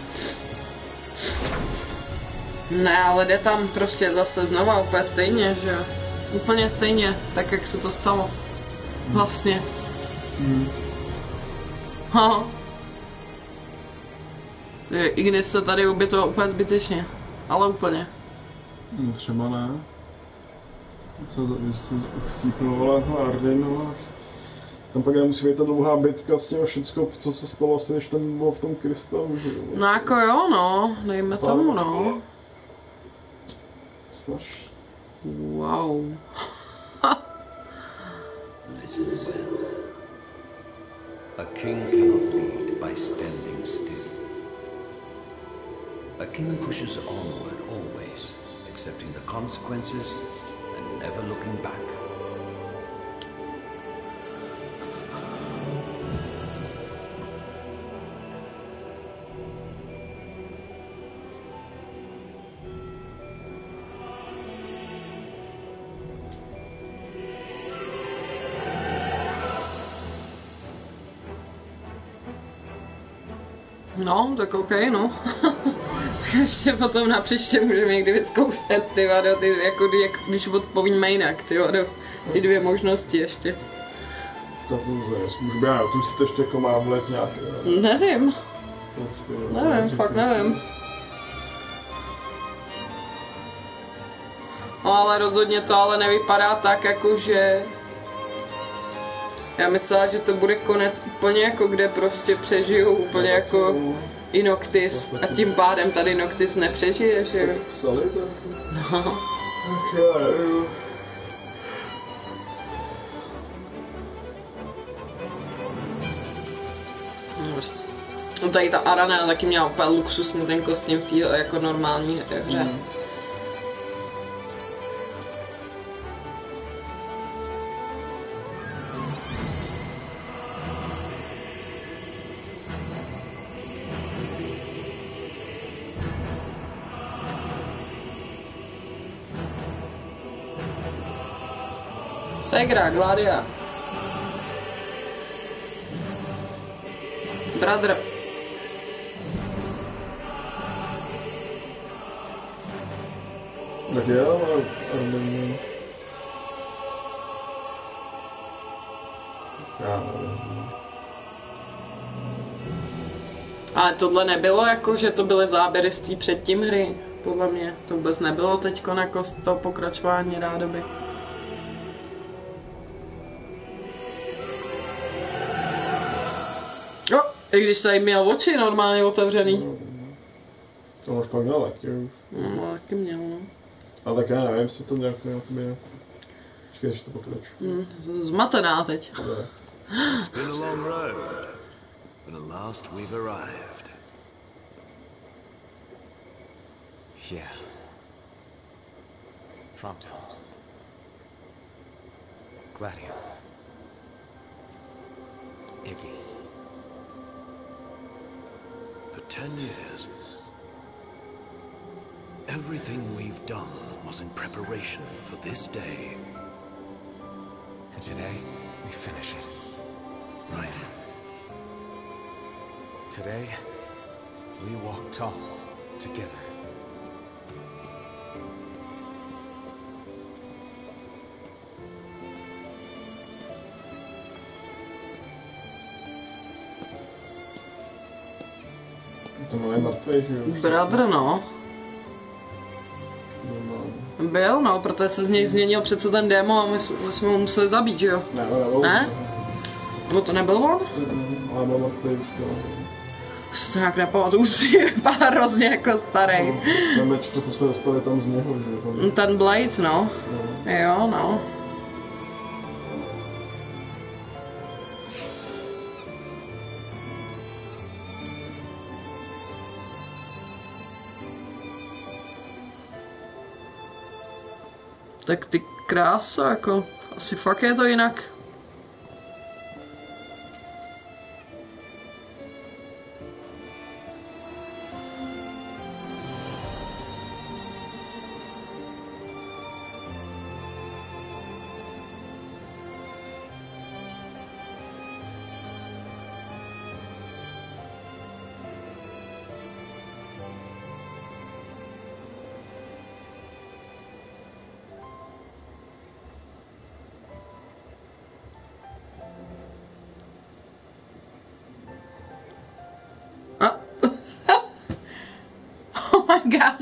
Ne, ale jde tam prostě zase znova úplně stejně, že jo. Úplně stejně, tak jak se to stalo. Vlastně. Hmm. Ha. Takže Ignis se tady ubytoval úplně zbytečně. Ale úplně. No třeba ne. Co to, když se chcípnul, ale Hardin, no. Tam pak nemusí být ta dlouhá bitka s tím a všecko, co se stalo vlastně, než ten byl v tom krystalu, že jo. No jako jo, no. Dejme tomu, no. Snaž. Wow. Listen well. A king cannot lead by standing still. A king pushes onward always, accepting the consequences and never looking back. No, tak OK, no. Ještě potom na příště můžeme někdy vyzkoušet ty vado, ty, jako, jak, když odpovíme jinak, ty vado, ty dvě možnosti ještě. Tak můžu být, tu si to ještě jako mám let nějaký. ne? Nevím, nevím, fakt nevím. No ale rozhodně to ale nevypadá tak, jako že... Já myslela, že to bude konec úplně jako kde prostě přežijou úplně jako Inoktis a tím pádem tady Noctis nepřežije, že jo? Psali to? No. Tak já nevím. No, prostě. No tady ta Arana taky měla úplně luxusní ten kostým v té jako normální hře. Mm. Segra, Gladia. Brother. Tak jo, ale Armin... Já nevím. Ale tohle nebylo jako, že to byly záběry z té předtím hry, podle mě. To vůbec nebylo teď jako z toho pokračování rádoby. I když jsem měl oči normálně otevřený. To už pak měl taky už. No, taky měl, no. A tak já nevím, jestli to nějak nějak mě... Počkej, ještě to pokračuje. Hm, zmatená teď. It's been a long road, but at last we've arrived. Yeah. Prompto. Gladio. Iggy. For ten years, everything we've done was in preparation for this day. And today, we finish it. Right. Today, we walk tall together. To má je mrtvý, že jo? už. Brother, no. Normálně. Byl, no, protože se z něj změnil přece ten démo a my jsme ho museli zabít, že jo? Ne, ne, Ne? Nebo to nebyl on? Mm, Ale byl mrtvý už to. Už se nějak nepamatuju, už si vypadá hrozně jako starý. Ten meč přece jsme dostali tam z něho, že jo? Ten Blade, no. no. Jo, no. Tak ty krása, jako, asi fakt je to jinak.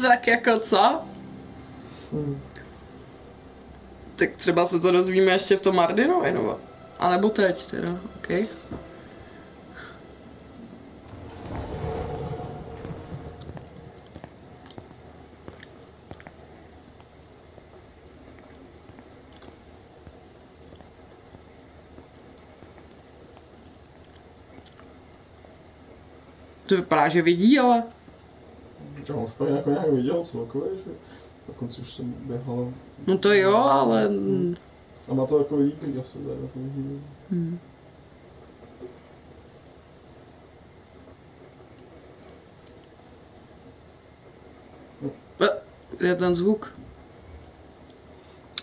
Tak jako co? Hmm. Tak třeba se to dozvíme ještě v tom Mardinovi, nebo? A nebo teď teda, OK. To vypadá, že vidí, ale... Já už to jako nějak viděl celkově, že na konci už jsem běhal. No to jo, ale... A má to jako líbí asi teda. Hmm. Kde je ten zvuk?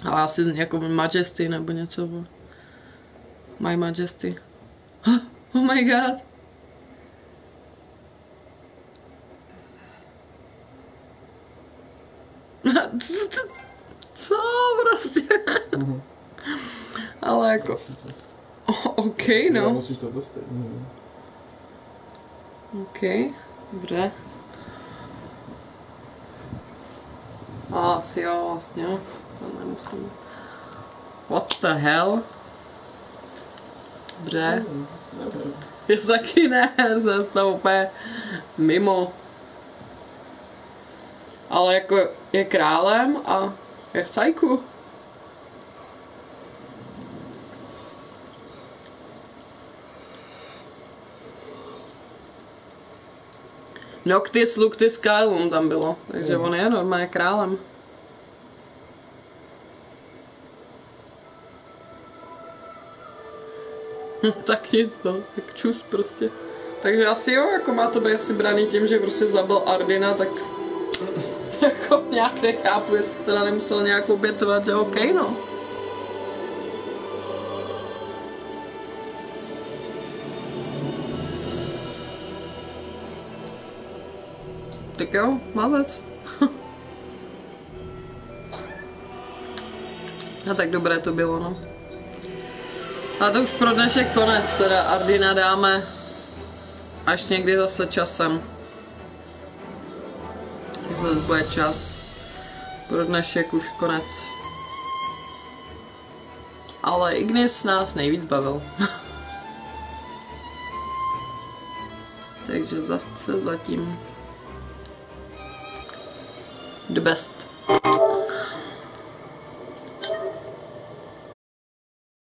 Ale asi jako Majesty nebo něco. My Majesty. Oh my god. Co prostě? Mhm. Ale jako... O, OK, no. Musíš to dostat. Mhm. OK, dobře. A asi jo, vlastně. To nemusím. What the hell? Dobře. Já taky ne, jsem to úplně mimo. Ale jako je králem a je v cajku. Noctis Luctis Kylum tam bylo, takže Mhm. on je normálně králem. tak nic no, tak čus prostě. Takže asi jo, jako má to být asi braný tím, že prostě zabil Ardina, tak jako nějak nechápu, jestli teda nemusel nějak obětovat, že OK no. Tak jo, mazec. A tak dobré to bylo, no. A to už pro dnešek konec, teda Ardina dáme až někdy zase časem. Zase bude čas. Pro dnešek už konec. Ale Ignis nás nejvíc bavil. Takže zase zatím the best.